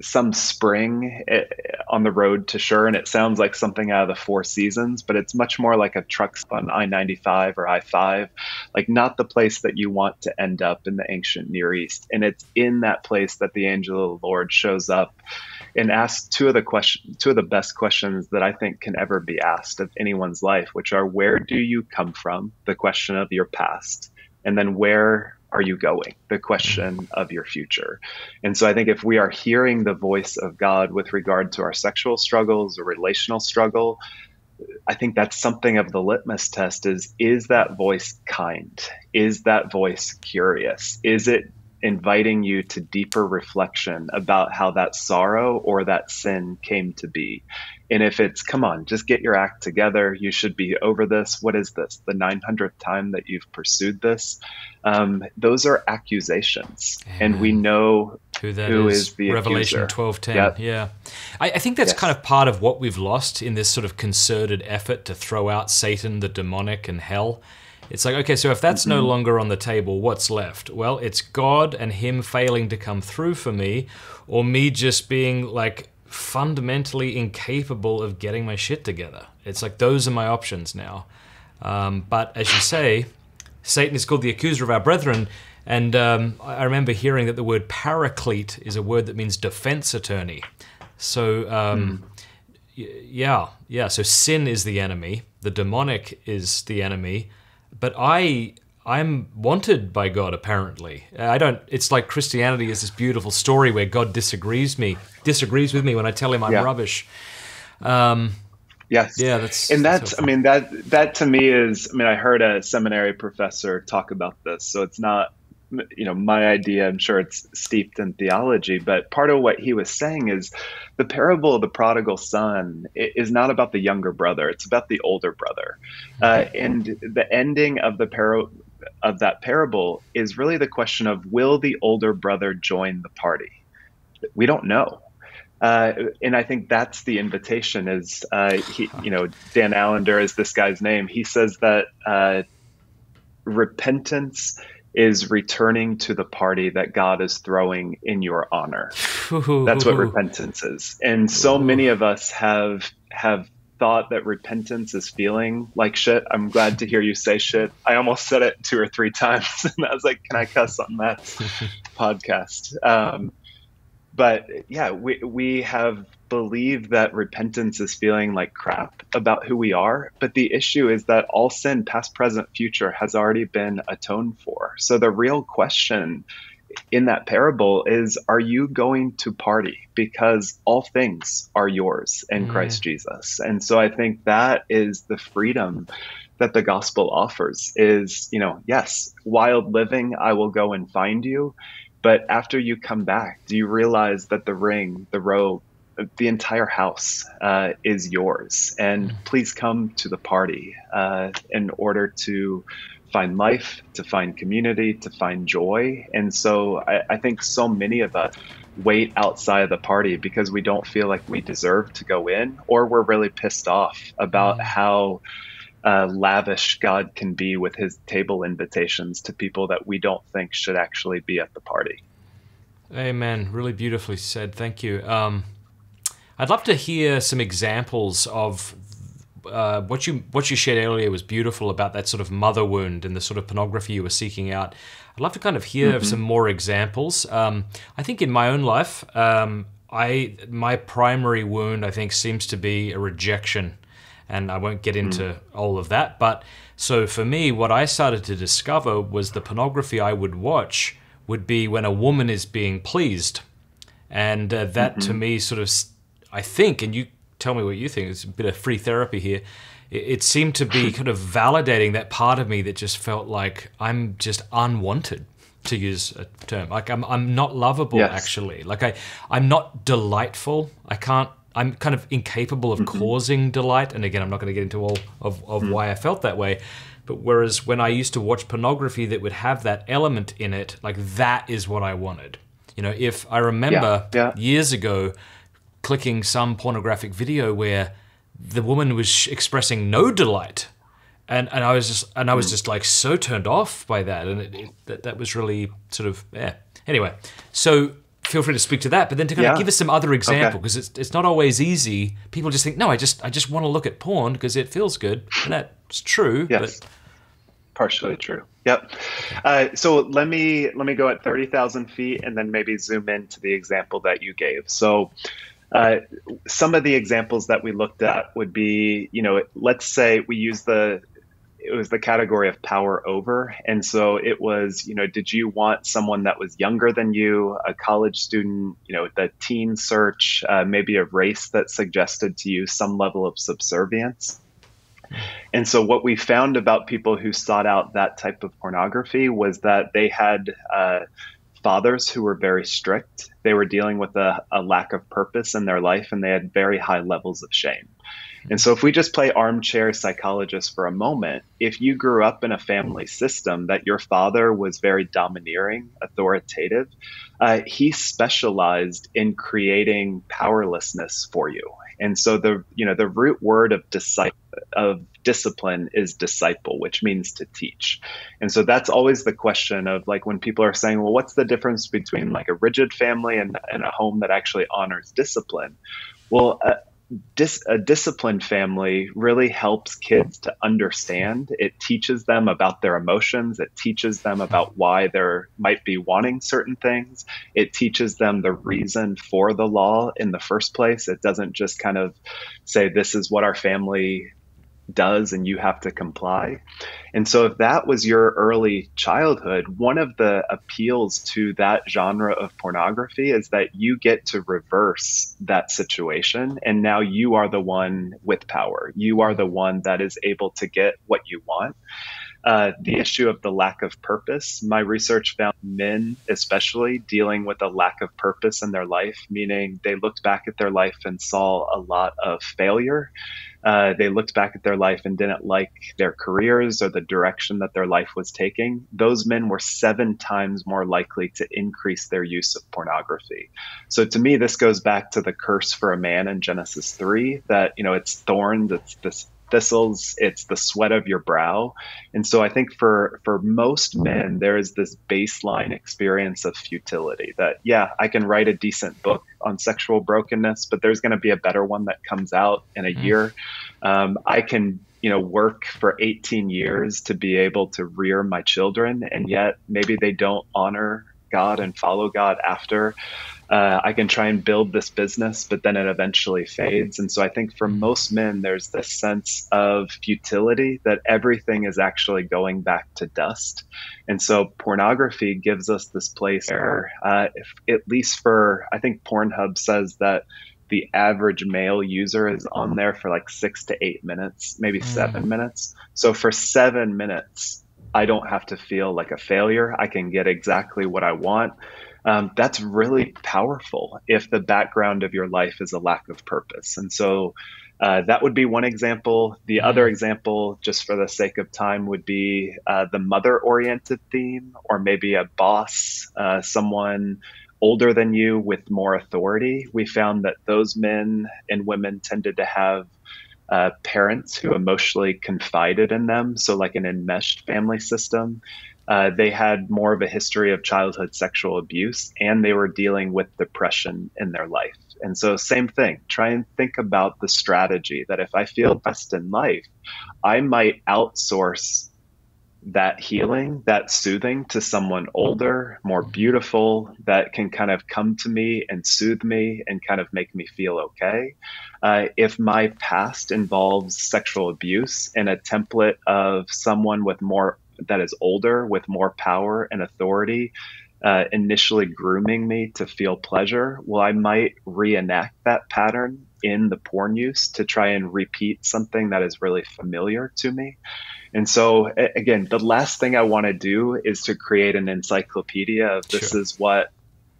some spring eh, on the road to Shur, and it sounds like something out of the Four Seasons, but it's much more like a truck on I 95 or I 5, like not the place that you want to end up in the ancient Near East. And it's in that place that the angel of the Lord shows up and asks two of the question, two of the best questions that I think can ever be asked of anyone's life, which are where do you come from? The question of your past, and then where are you going? The question of your future. And so I think if we are hearing the voice of God with regard to our sexual struggles or relational struggle, I think that's something of the litmus test is is that voice kind? Is that voice curious? Is it inviting you to deeper reflection about how that sorrow or that sin came to be. And if it's, come on, just get your act together, you should be over this. What is this? The 900th time that you've pursued this? Um, those are accusations. And we know who that who is. is the Revelation 12:10. Yep. Yeah. I, I, think that's yes. kind of part of what we've lost in this sort of concerted effort to throw out Satan, the demonic, and hell it's like, okay, so if that's mm-hmm. no longer on the table, what's left? Well, it's God and Him failing to come through for me, or me just being like fundamentally incapable of getting my shit together. It's like those are my options now. Um, but as you say, Satan is called the accuser of our brethren. And um, I remember hearing that the word paraclete is a word that means defense attorney. So, um, mm. yeah, yeah. So sin is the enemy, the demonic is the enemy, but I I'm wanted by God apparently. I don't it's like Christianity is this beautiful story where God disagrees me disagrees with me when I tell him I'm yeah. rubbish. Um, yes. Yeah, that's And that's, that's I mean that that to me is I mean I heard a seminary professor talk about this. So it's not you know my idea i'm sure it's steeped in theology but part of what he was saying is the parable of the prodigal son is not about the younger brother it's about the older brother uh, and the ending of the parable of that parable is really the question of will the older brother join the party we don't know uh, and I think that's the invitation. Is uh, he, you know, Dan Allender is this guy's name. He says that uh, repentance is returning to the party that God is throwing in your honor. That's what repentance is. And so many of us have have thought that repentance is feeling like shit. I'm glad to hear you say shit. I almost said it two or three times and I was like, can I cuss on that podcast? Um, but yeah, we we have believe that repentance is feeling like crap about who we are. But the issue is that all sin, past, present, future, has already been atoned for. So the real question in that parable is are you going to party because all things are yours in mm. Christ Jesus and so I think that is the freedom that the gospel offers is you know yes wild living I will go and find you but after you come back do you realize that the ring the robe the entire house uh, is yours, and mm. please come to the party uh, in order to find life, to find community, to find joy. And so I, I, think so many of us wait outside of the party because we don't feel like we deserve to go in, or we're really pissed off about mm. how. Uh, lavish God can be with his table invitations to people that we don't think should actually be at the party. Amen. Really beautifully said. Thank you. Um, I'd love to hear some examples of uh, what you what you shared earlier was beautiful about that sort of mother wound and the sort of pornography you were seeking out. I'd love to kind of hear mm-hmm. some more examples. Um, I think in my own life, um, I my primary wound I think seems to be a rejection, and I won't get into mm. all of that. But so for me, what I started to discover was the pornography I would watch would be when a woman is being pleased, and uh, that mm-hmm. to me sort of I think, and you tell me what you think, it's a bit of free therapy here. It, it seemed to be kind of validating that part of me that just felt like I'm just unwanted to use a term. Like I'm I'm not lovable yes. actually. Like I I'm not delightful. I can't I'm kind of incapable of mm-hmm. causing delight. And again, I'm not going to get into all of, of mm. why I felt that way. But whereas when I used to watch pornography that would have that element in it, like that is what I wanted. You know, if I remember yeah, yeah. years ago clicking some pornographic video where the woman was expressing no delight and and I was just and I was hmm. just like so turned off by that and it, it, that that was really sort of yeah anyway so feel free to speak to that but then to kind yeah. of give us some other example because okay. it's it's not always easy people just think no I just I just want to look at porn because it feels good and that's true yes. but partially true yep uh, so let me let me go at 30,000 feet and then maybe zoom into the example that you gave so uh, some of the examples that we looked at would be, you know, let's say we use the it was the category of power over. And so it was, you know, did you want someone that was younger than you, a college student, you know, the teen search, uh, maybe a race that suggested to you some level of subservience? And so what we found about people who sought out that type of pornography was that they had uh, fathers who were very strict. They were dealing with a, a lack of purpose in their life and they had very high levels of shame. And so, if we just play armchair psychologist for a moment, if you grew up in a family system that your father was very domineering, authoritative, uh, he specialized in creating powerlessness for you. And so, the you know the root word of disciple of discipline is disciple, which means to teach. And so that's always the question of like when people are saying, well, what's the difference between like a rigid family and, and a home that actually honors discipline? Well, dis- a disciplined family really helps kids to understand. It teaches them about their emotions. It teaches them about why they might be wanting certain things. It teaches them the reason for the law in the first place. It doesn't just kind of say, this is what our family does and you have to comply. And so, if that was your early childhood, one of the appeals to that genre of pornography is that you get to reverse that situation. And now you are the one with power. You are the one that is able to get what you want. Uh, the issue of the lack of purpose. My research found men, especially, dealing with a lack of purpose in their life, meaning they looked back at their life and saw a lot of failure uh, they looked back at their life and didn't like their careers or the direction that their life was taking, those men were seven times more likely to increase their use of pornography. So to me, this goes back to the curse for a man in Genesis 3 that, you know, it's thorns, it's this thistles it's the sweat of your brow. And so i think for for most men there is this baseline experience of futility that yeah i can write a decent book on sexual brokenness but there's going to be a better one that comes out in a mm-hmm. year. Um, i can you know work for 18 years to be able to rear my children and yet maybe they don't honor god and follow god after uh, I can try and build this business, but then it eventually fades. And so I think for most men, there's this sense of futility that everything is actually going back to dust. And so pornography gives us this place where, uh, if, at least for, I think Pornhub says that the average male user is on there for like six to eight minutes, maybe mm. seven minutes. So for seven minutes, I don't have to feel like a failure. I can get exactly what I want um, that's really powerful if the background of your life is a lack of purpose. And so uh, that would be one example. The mm-hmm. other example, just for the sake of time, would be uh, the mother oriented theme, or maybe a boss, uh, someone older than you with more authority. We found that those men and women tended to have uh, parents who emotionally confided in them, so like an enmeshed family system uh, they had more of a history of childhood sexual abuse and they were dealing with depression in their life. And so, same thing, try and think about the strategy that if I feel best in life, I might outsource that healing, that soothing to someone older, more beautiful, that can kind of come to me and soothe me and kind of make me feel okay. Uh, if my past involves sexual abuse and a template of someone with more that is older with more power and authority uh, initially grooming me to feel pleasure, well, I might reenact that pattern in the porn use to try and repeat something that is really familiar to me. And so, again, the last thing I want to do is to create an encyclopedia of this sure. is what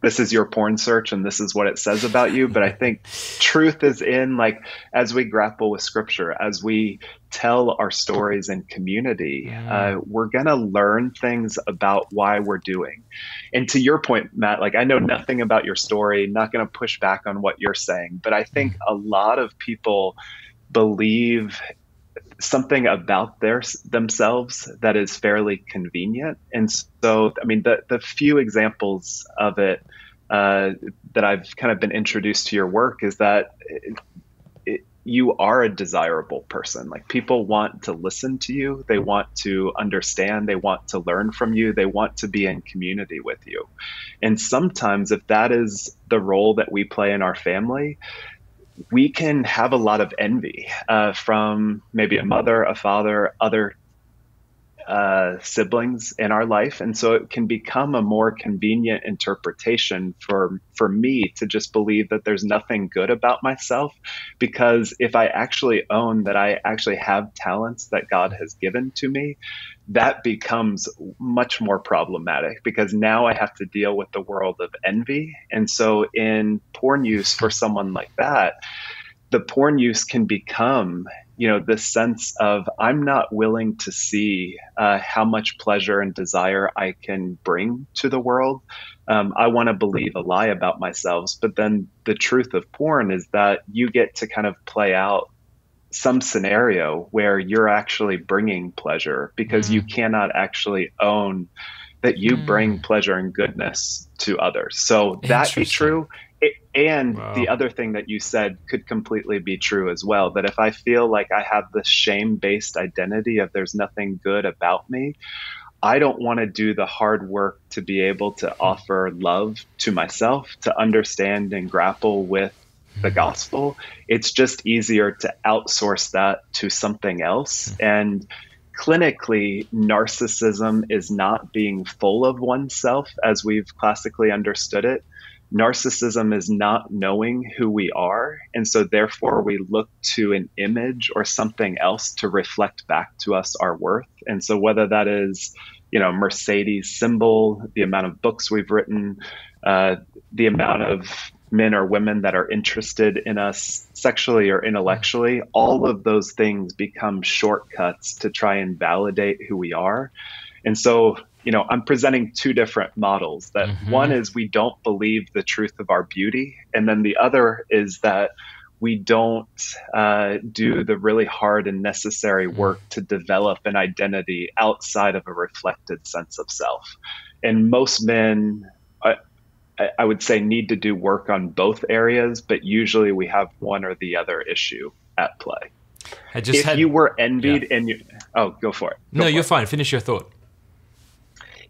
this is your porn search and this is what it says about you. But I think truth is in like as we grapple with scripture, as we tell our stories in community, uh, we're gonna learn things about why we're doing. And to your point, Matt, like I know nothing about your story, not gonna push back on what you're saying, but I think a lot of people believe something about their themselves that is fairly convenient. And so, I mean, the the few examples of it uh, that I've kind of been introduced to your work is that it, it, you are a desirable person. Like people want to listen to you, they want to understand, they want to learn from you, they want to be in community with you. And sometimes, if that is the role that we play in our family, we can have a lot of envy uh, from maybe a mother, a father, other uh, siblings in our life, and so it can become a more convenient interpretation for for me to just believe that there's nothing good about myself, because if I actually own that I actually have talents that God has given to me, that becomes much more problematic. Because now I have to deal with the world of envy, and so in porn use for someone like that the porn use can become you know this sense of i'm not willing to see uh, how much pleasure and desire i can bring to the world. Um, i want to believe a lie about myself. But then the truth of porn is that you get to kind of play out some scenario where you're actually bringing pleasure because mm. you cannot actually own that you mm. bring pleasure and goodness to others. So that be true and wow. the other thing that you said could completely be true as well that if I feel like I have this shame based identity of there's nothing good about me, I don't want to do the hard work to be able to hmm. offer love to myself, to understand and grapple with the hmm. gospel. It's just easier to outsource that to something else. Hmm. And clinically, narcissism is not being full of oneself as we've classically understood it narcissism is not knowing who we are. And so, therefore, we look to an image or something else to reflect back to us our worth. And so, whether that is, you know, Mercedes symbol, the amount of books we've written, uh, the amount of men or women that are interested in us sexually or intellectually, all of those things become shortcuts to try and validate who we are. And so, you know, I'm presenting two different models. That mm-hmm. one is we don't believe the truth of our beauty, and then the other is that we don't uh, do the really hard and necessary mm. work to develop an identity outside of a reflected sense of self. And most men, I, I would say, need to do work on both areas, but usually we have one or the other issue at play. I just if had, you were envied yeah. and you, oh, go for it. Go no, you're it. fine. Finish your thought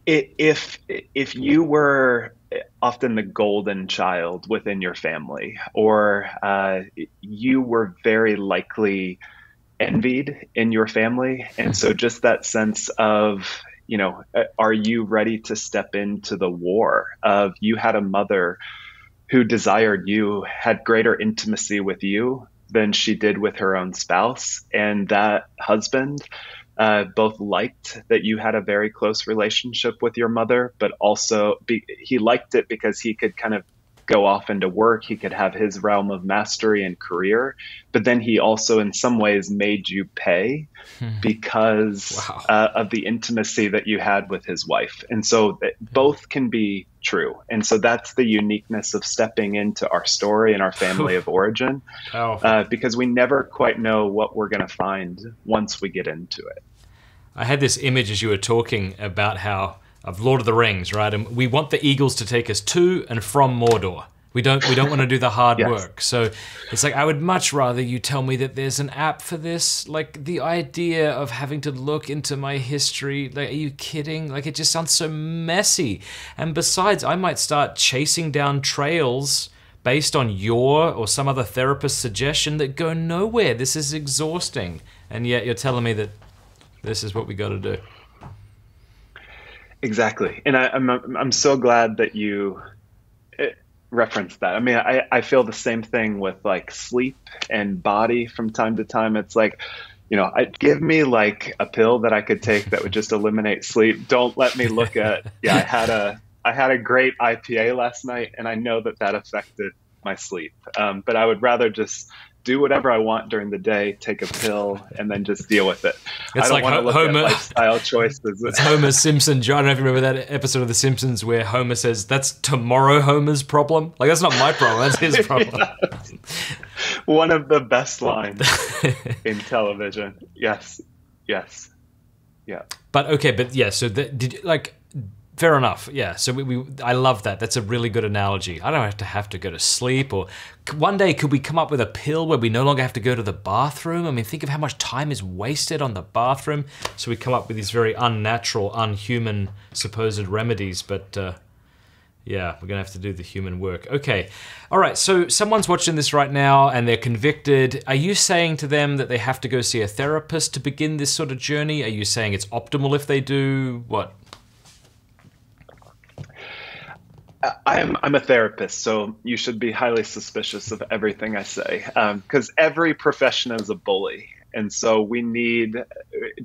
if if you were often the golden child within your family, or uh, you were very likely envied in your family, and so just that sense of you know, are you ready to step into the war? Of you had a mother who desired you, had greater intimacy with you than she did with her own spouse, and that husband uh, both liked that you had a very close relationship with your mother, but also be, he liked it because he could kind of go off into work. He could have his realm of mastery and career, but then he also, in some ways, made you pay hmm. because wow. uh, of the intimacy that you had with his wife. And so both can be true. And so that's the uniqueness of stepping into our story and our family of origin, uh, because we never quite know what we're going to find once we get into it. I had this image as you were talking about how of Lord of the Rings, right? And we want the eagles to take us to and from Mordor. We don't we don't want to do the hard yes. work. So it's like I would much rather you tell me that there's an app for this. Like the idea of having to look into my history, like are you kidding? Like it just sounds so messy. And besides, I might start chasing down trails based on your or some other therapist's suggestion that go nowhere. This is exhausting. And yet you're telling me that this is what we got to do. Exactly, and I, am I'm, I'm so glad that you eh, referenced that. I mean, I I feel the same thing with like sleep and body from time to time. It's like, you know, I give me like a pill that I could take that would just eliminate sleep. Don't let me look at. Yeah, I had a I had a great IPA last night, and I know that that affected my sleep. Um, but I would rather just do whatever I want during the day, take a pill, and then just deal with it. It's I don't like want to look Homer, at lifestyle choices. It's Homer Simpson. I don't know if you remember that episode of The Simpsons where Homer says, "That's tomorrow Homer's problem." Like that's not my problem. That's his problem. One of the best lines in television. Yes, yes, yeah. But okay, but yeah. So the, did you like Fair enough. Yeah. So we, we, I love that. That's a really good analogy. I don't have to have to go to sleep or one day could we come up with a pill where we no longer have to go to the bathroom? I mean, think of how much time is wasted on the bathroom. So we come up with these very unnatural, unhuman supposed remedies, but uh, Yeah, we're to have to do the human work. Okay. All right. So someone's watching this right now and they're convicted. Are you saying to them that they have to go see a therapist to begin this sort of journey? Are you saying it's optimal if they do? What? I'm I'm a therapist, so you should be highly suspicious of everything I say, because um, every profession is a bully, and so we need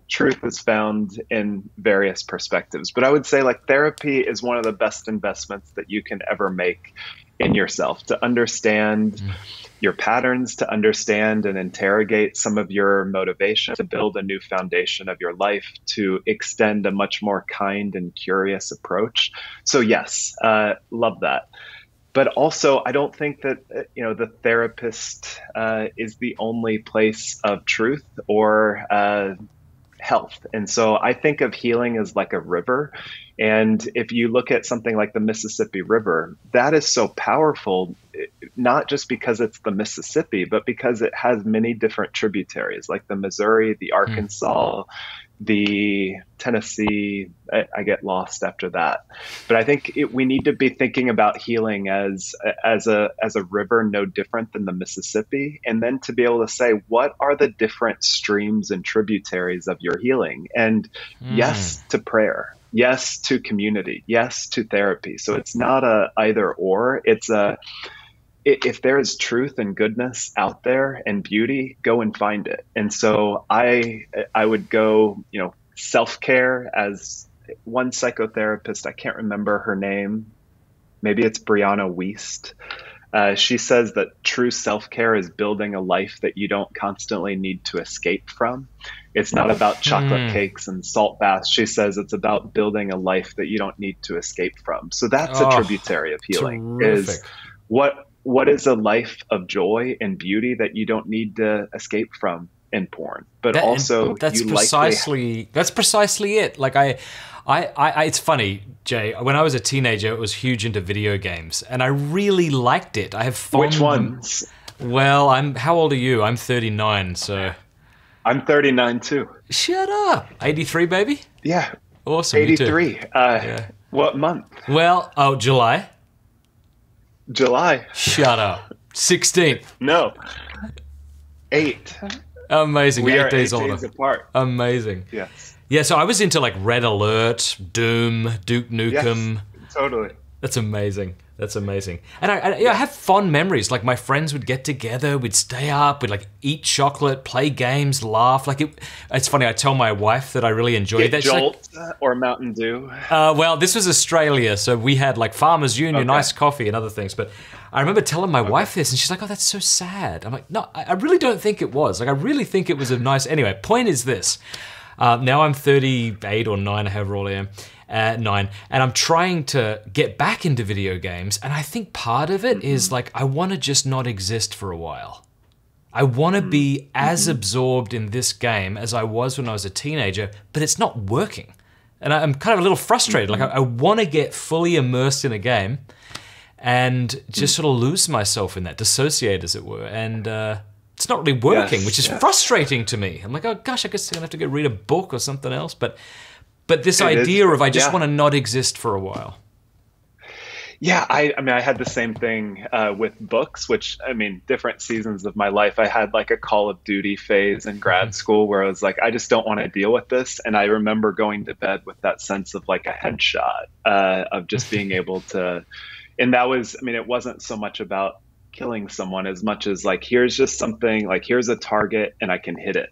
truth is found in various perspectives. But I would say like therapy is one of the best investments that you can ever make in yourself to understand. Mm your patterns to understand and interrogate some of your motivation to build a new foundation of your life to extend a much more kind and curious approach so yes uh, love that but also i don't think that uh, you know the therapist uh, is the only place of truth or uh, health. And so I think of healing as like a river. And if you look at something like the Mississippi River, that is so powerful, not just because it's the Mississippi, but because it has many different tributaries like the Missouri, the hmm. Arkansas, mm the Tennessee, I, I, get lost after that. But I think it, we need to be thinking about healing as as a as a river no different than the Mississippi, and then to be able to say what are the different streams and tributaries of your healing, and mm. yes to prayer, yes to community, yes to therapy. So it's not a either or; it's a if there is truth and goodness out there and beauty, go and find it. And so I I would go, you know, self care as one psychotherapist. I can't remember her name. Maybe it's Brianna Wiest. Uh, she says that true self care is building a life that you don't constantly need to escape from. It's not about chocolate mm. cakes and salt baths. She says it's about building a life that you don't need to escape from. So that's oh, a tributary of healing. Terrific. Is what what is a life of joy and beauty that you don't need to escape from in porn but that, also that's precisely likely... that's precisely it like I, I i it's funny jay when i was a teenager it was huge into video games and i really liked it i have fond which ones well i'm how old are you i'm 39 so i'm 39 too shut up 83 baby yeah awesome 83 uh yeah. what month well oh july July. Shut up. 16th. No. Eight. Amazing. We eight are days eight older. Days apart. Amazing. Yes. Yeah, so I was into like Red Alert, Doom, Duke Nukem. Yes, totally. That's amazing. That's amazing. And I, I, I, have fond memories. Like my friends would get together, we'd stay up, we'd like eat chocolate, play games, laugh. Like it, it's funny. I tell my wife that I really enjoyed Get that. Jolt like, or Mountain Dew. Uh, well, this was Australia, so we had like Farmers Union, okay. nice coffee, and other things. But I remember telling my okay. wife this, and she's like, "Oh, that's so sad." I'm like, "No, I really don't think it was. Like, I really think it was a nice." Anyway, point is this. Uh, now I'm 38 or 9, however old I am uh, nine, and I'm trying to get back into video games. And I think part of it mm-hmm. is like I want to just not exist for a while. I want to be mm-hmm. as absorbed in this game as I was when I was a teenager, but it's not working. And I'm kind of a little frustrated. Mm-hmm. Like, I, I want to get fully immersed in a game and just mm. sort of lose myself in that, dissociate, as it were. And uh, it's not really working, yes, which is yes. frustrating to me. I'm like, oh gosh, I guess I'm gonna have to go read a book or something else. But but this it idea is, of I just yeah. want to not exist for a while. Yeah, I, I mean, I had the same thing uh, with books, which I mean, different seasons of my life. I had like a Call of Duty phase in grad mm-hmm. school where I was like, I just don't want to deal with this. And I remember going to bed with that sense of like a headshot uh, of just being able to. And that was, I mean, it wasn't so much about killing someone as much as like here's just something like here's a target and I can hit it.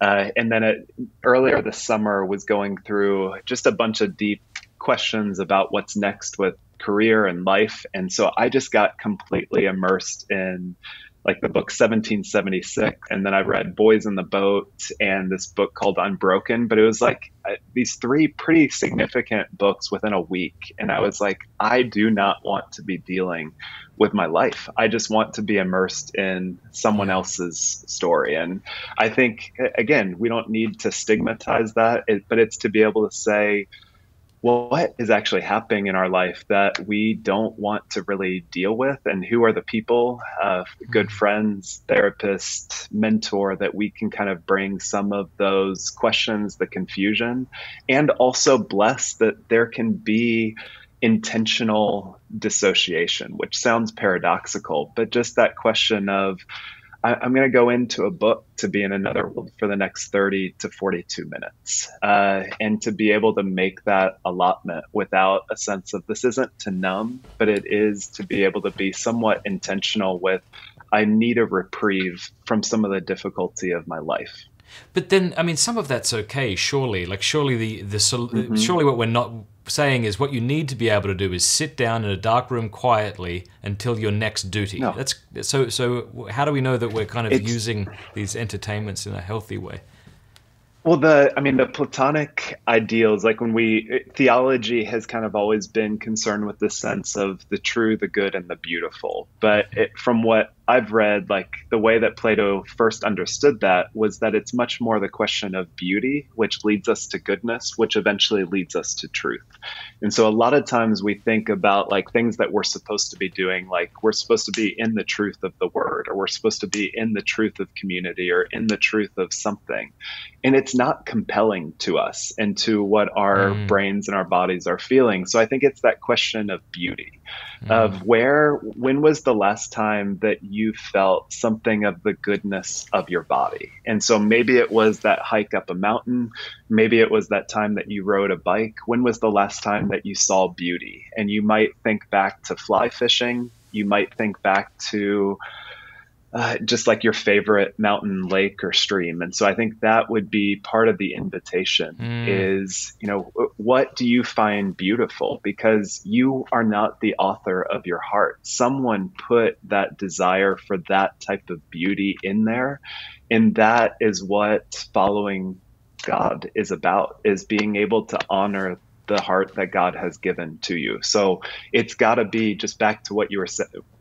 Uh, and then it, earlier this summer was going through just a bunch of deep questions about what's next with career and life, and so I just got completely immersed in like the book 1776 and then i read boys in the boat and this book called unbroken. But it was like uh, these three pretty significant books within a week. And i was like i do not want to be dealing with my life. I just want to be immersed in someone else's story. And i think again we don't need to stigmatize that. But it's to be able to say what is actually happening in our life that we don't want to really deal with and who are the people uh, good mm-hmm. friends therapist mentor that we can kind of bring some of those questions the confusion and also bless that there can be intentional dissociation, which sounds paradoxical, but just that question of I, am going to go into a book to be in another world for the next 30 to 42 minutes uh, and to be able to make that allotment without a sense of this isn't to numb, but it is to be able to be somewhat intentional with I need a reprieve from some of the difficulty of my life. But then, I mean, some of that's okay, surely. Like, surely the the mm-hmm. surely what we're not saying is what you need to be able to do is sit down in a dark room quietly until your next duty. No. That's so. So, how do we know that we're kind of it's, using these entertainments in a healthy way? Well, the I mean, the Platonic ideals, like when we theology has kind of always been concerned with the sense of the true, the good, and the beautiful. But it, from what I've read, like the way that Plato first understood that was that it's much more the question of beauty, which leads us to goodness, which eventually leads us to truth. And so a lot of times we think about like things that we're supposed to be doing, like we're supposed to be in the truth of the word, or we're supposed to be in the truth of community, or in the truth of something. And it's not compelling to us and to what our mm. brains and our bodies are feeling. So I think it's that question of beauty, mm. of where, when was the last time that you you felt something of the goodness of your body. And so maybe it was that hike up a mountain. Maybe it was that time that you rode a bike. When was the last time that you saw beauty? And you might think back to fly fishing. You might think back to uh, just like your favorite mountain lake or stream. And so i think that would be part of the invitation mm. is you know what do you find beautiful? Because you are not the author of your heart. Someone put that desire for that type of beauty in there and that is what following god is about is being able to honor the heart that God has given to you. So it's got to be just back to what you were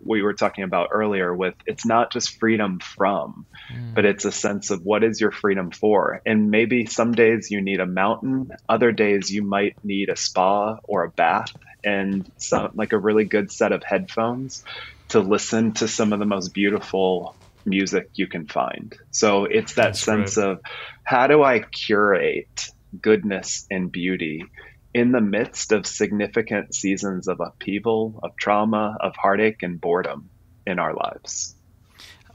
what you were talking about earlier. With it's not just freedom from, mm. but it's a sense of what is your freedom for. And maybe some days you need a mountain, other days you might need a spa or a bath, and some like a really good set of headphones to listen to some of the most beautiful music you can find. So it's that That's sense of how do I curate goodness and beauty in the midst of significant seasons of upheaval, of trauma, of heartache, and boredom in our lives.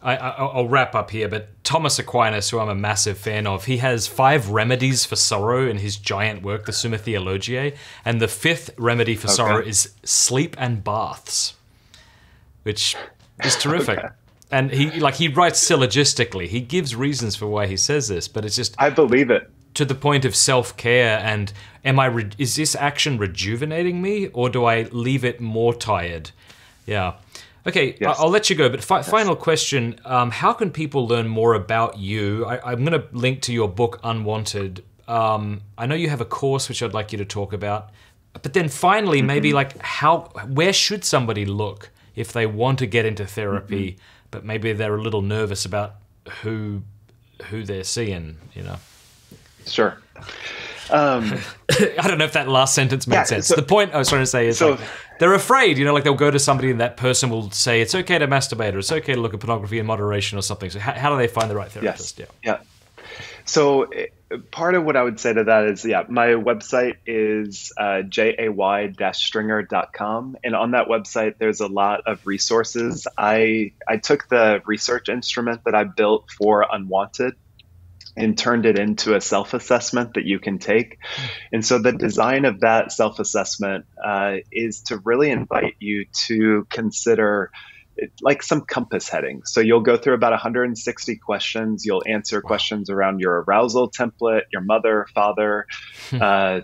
I, will wrap up here, but Thomas Aquinas, who I'm a massive fan of, he has five remedies for sorrow in his giant work, the Summa Theologiae, and the fifth remedy for okay. sorrow is sleep and baths, which is terrific. okay. And he like he writes syllogistically. He gives reasons for why he says this, but it's just I believe it to the point of self care and am I re- is this action rejuvenating me or do I leave it more tired? Yeah. Okay, yes. I'll let you go. But fi- yes. final question: um, How can people learn more about you? I- am going to link to your book, Unwanted. Um, I know you have a course which I'd like you to talk about. But then finally, mm-hmm. maybe like how, where should somebody look if they want to get into therapy, mm-hmm. but maybe they're a little nervous about who who they're seeing, you know? Sure. Um, I don't know if that last sentence made yeah, sense. So, the point I was trying to say is so, like, they're afraid, you know, like they'll go to somebody and that person will say it's okay to masturbate or it's okay to look at pornography in moderation or something. So how, how do they find the right therapist? Yes. Yeah. yeah. So eh, part of what I would say to that is, yeah, my website is uh, jay-stringer.com. And on that website, there's a lot of resources. I, I took the research instrument that I built for Unwanted and turned it into a self assessment that you can take. And so the design of that self assessment uh, is to really invite you to consider like some compass headings. So you'll go through about 160 questions. You'll answer questions around your arousal template, your mother, father, hmm. uh,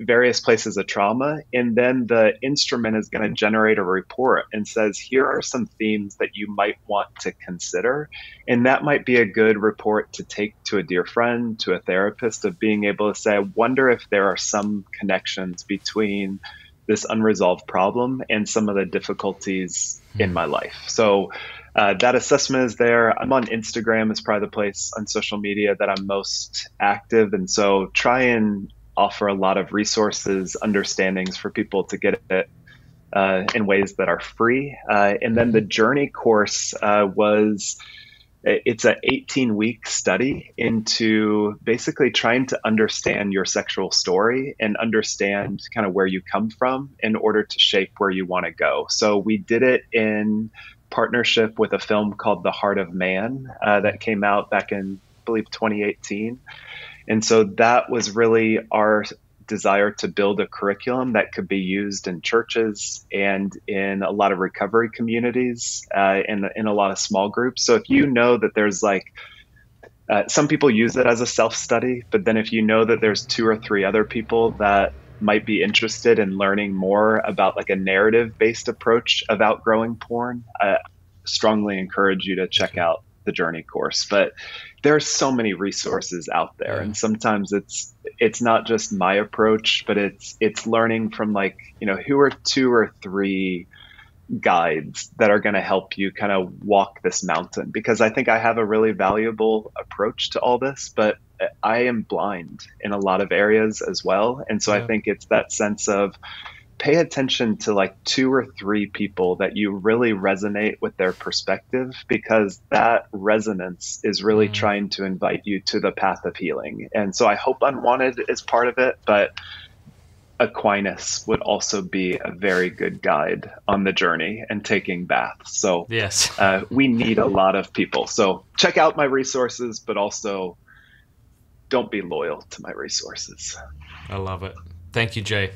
various places of trauma. And then the instrument is going to generate a report and says, here are some themes that you might want to consider. And that might be a good report to take to a dear friend, to a therapist, of being able to say, I wonder if there are some connections between this unresolved problem and some of the difficulties mm. in my life. So uh, that assessment is there. I'm on Instagram is probably the place on social media that I'm most active, and so try and offer a lot of resources, understandings for people to get it uh, in ways that are free. Uh, and then the journey course uh, was it's an 18 week study into basically trying to understand your sexual story and understand kind of where you come from in order to shape where you want to go. So we did it in partnership with a film called The Heart of Man uh, that came out back in, I believe, 2018. And so that was really our desire to build a curriculum that could be used in churches and in a lot of recovery communities uh, in, in a lot of small groups. So if you know that there's like, uh, some people use it as a self study, but then if you know that there's two or three other people that might be interested in learning more about like a narrative based approach of outgrowing porn, I strongly encourage you to check out the journey course. But there are so many resources out there and sometimes it's it's not just my approach but it's it's learning from like you know who are two or three guides that are going to help you kind of walk this mountain because i think i have a really valuable approach to all this but i am blind in a lot of areas as well and so yeah. i think it's that sense of pay attention to like two or three people that you really resonate with their perspective because that resonance is really mm. trying to invite you to the path of healing. And so I hope Unwanted is part of it, but Aquinas would also be a very good guide on the journey and taking baths. So yes, uh, we need a lot of people. So check out my resources, but also don't be loyal to my resources. I love it. Thank you, Jay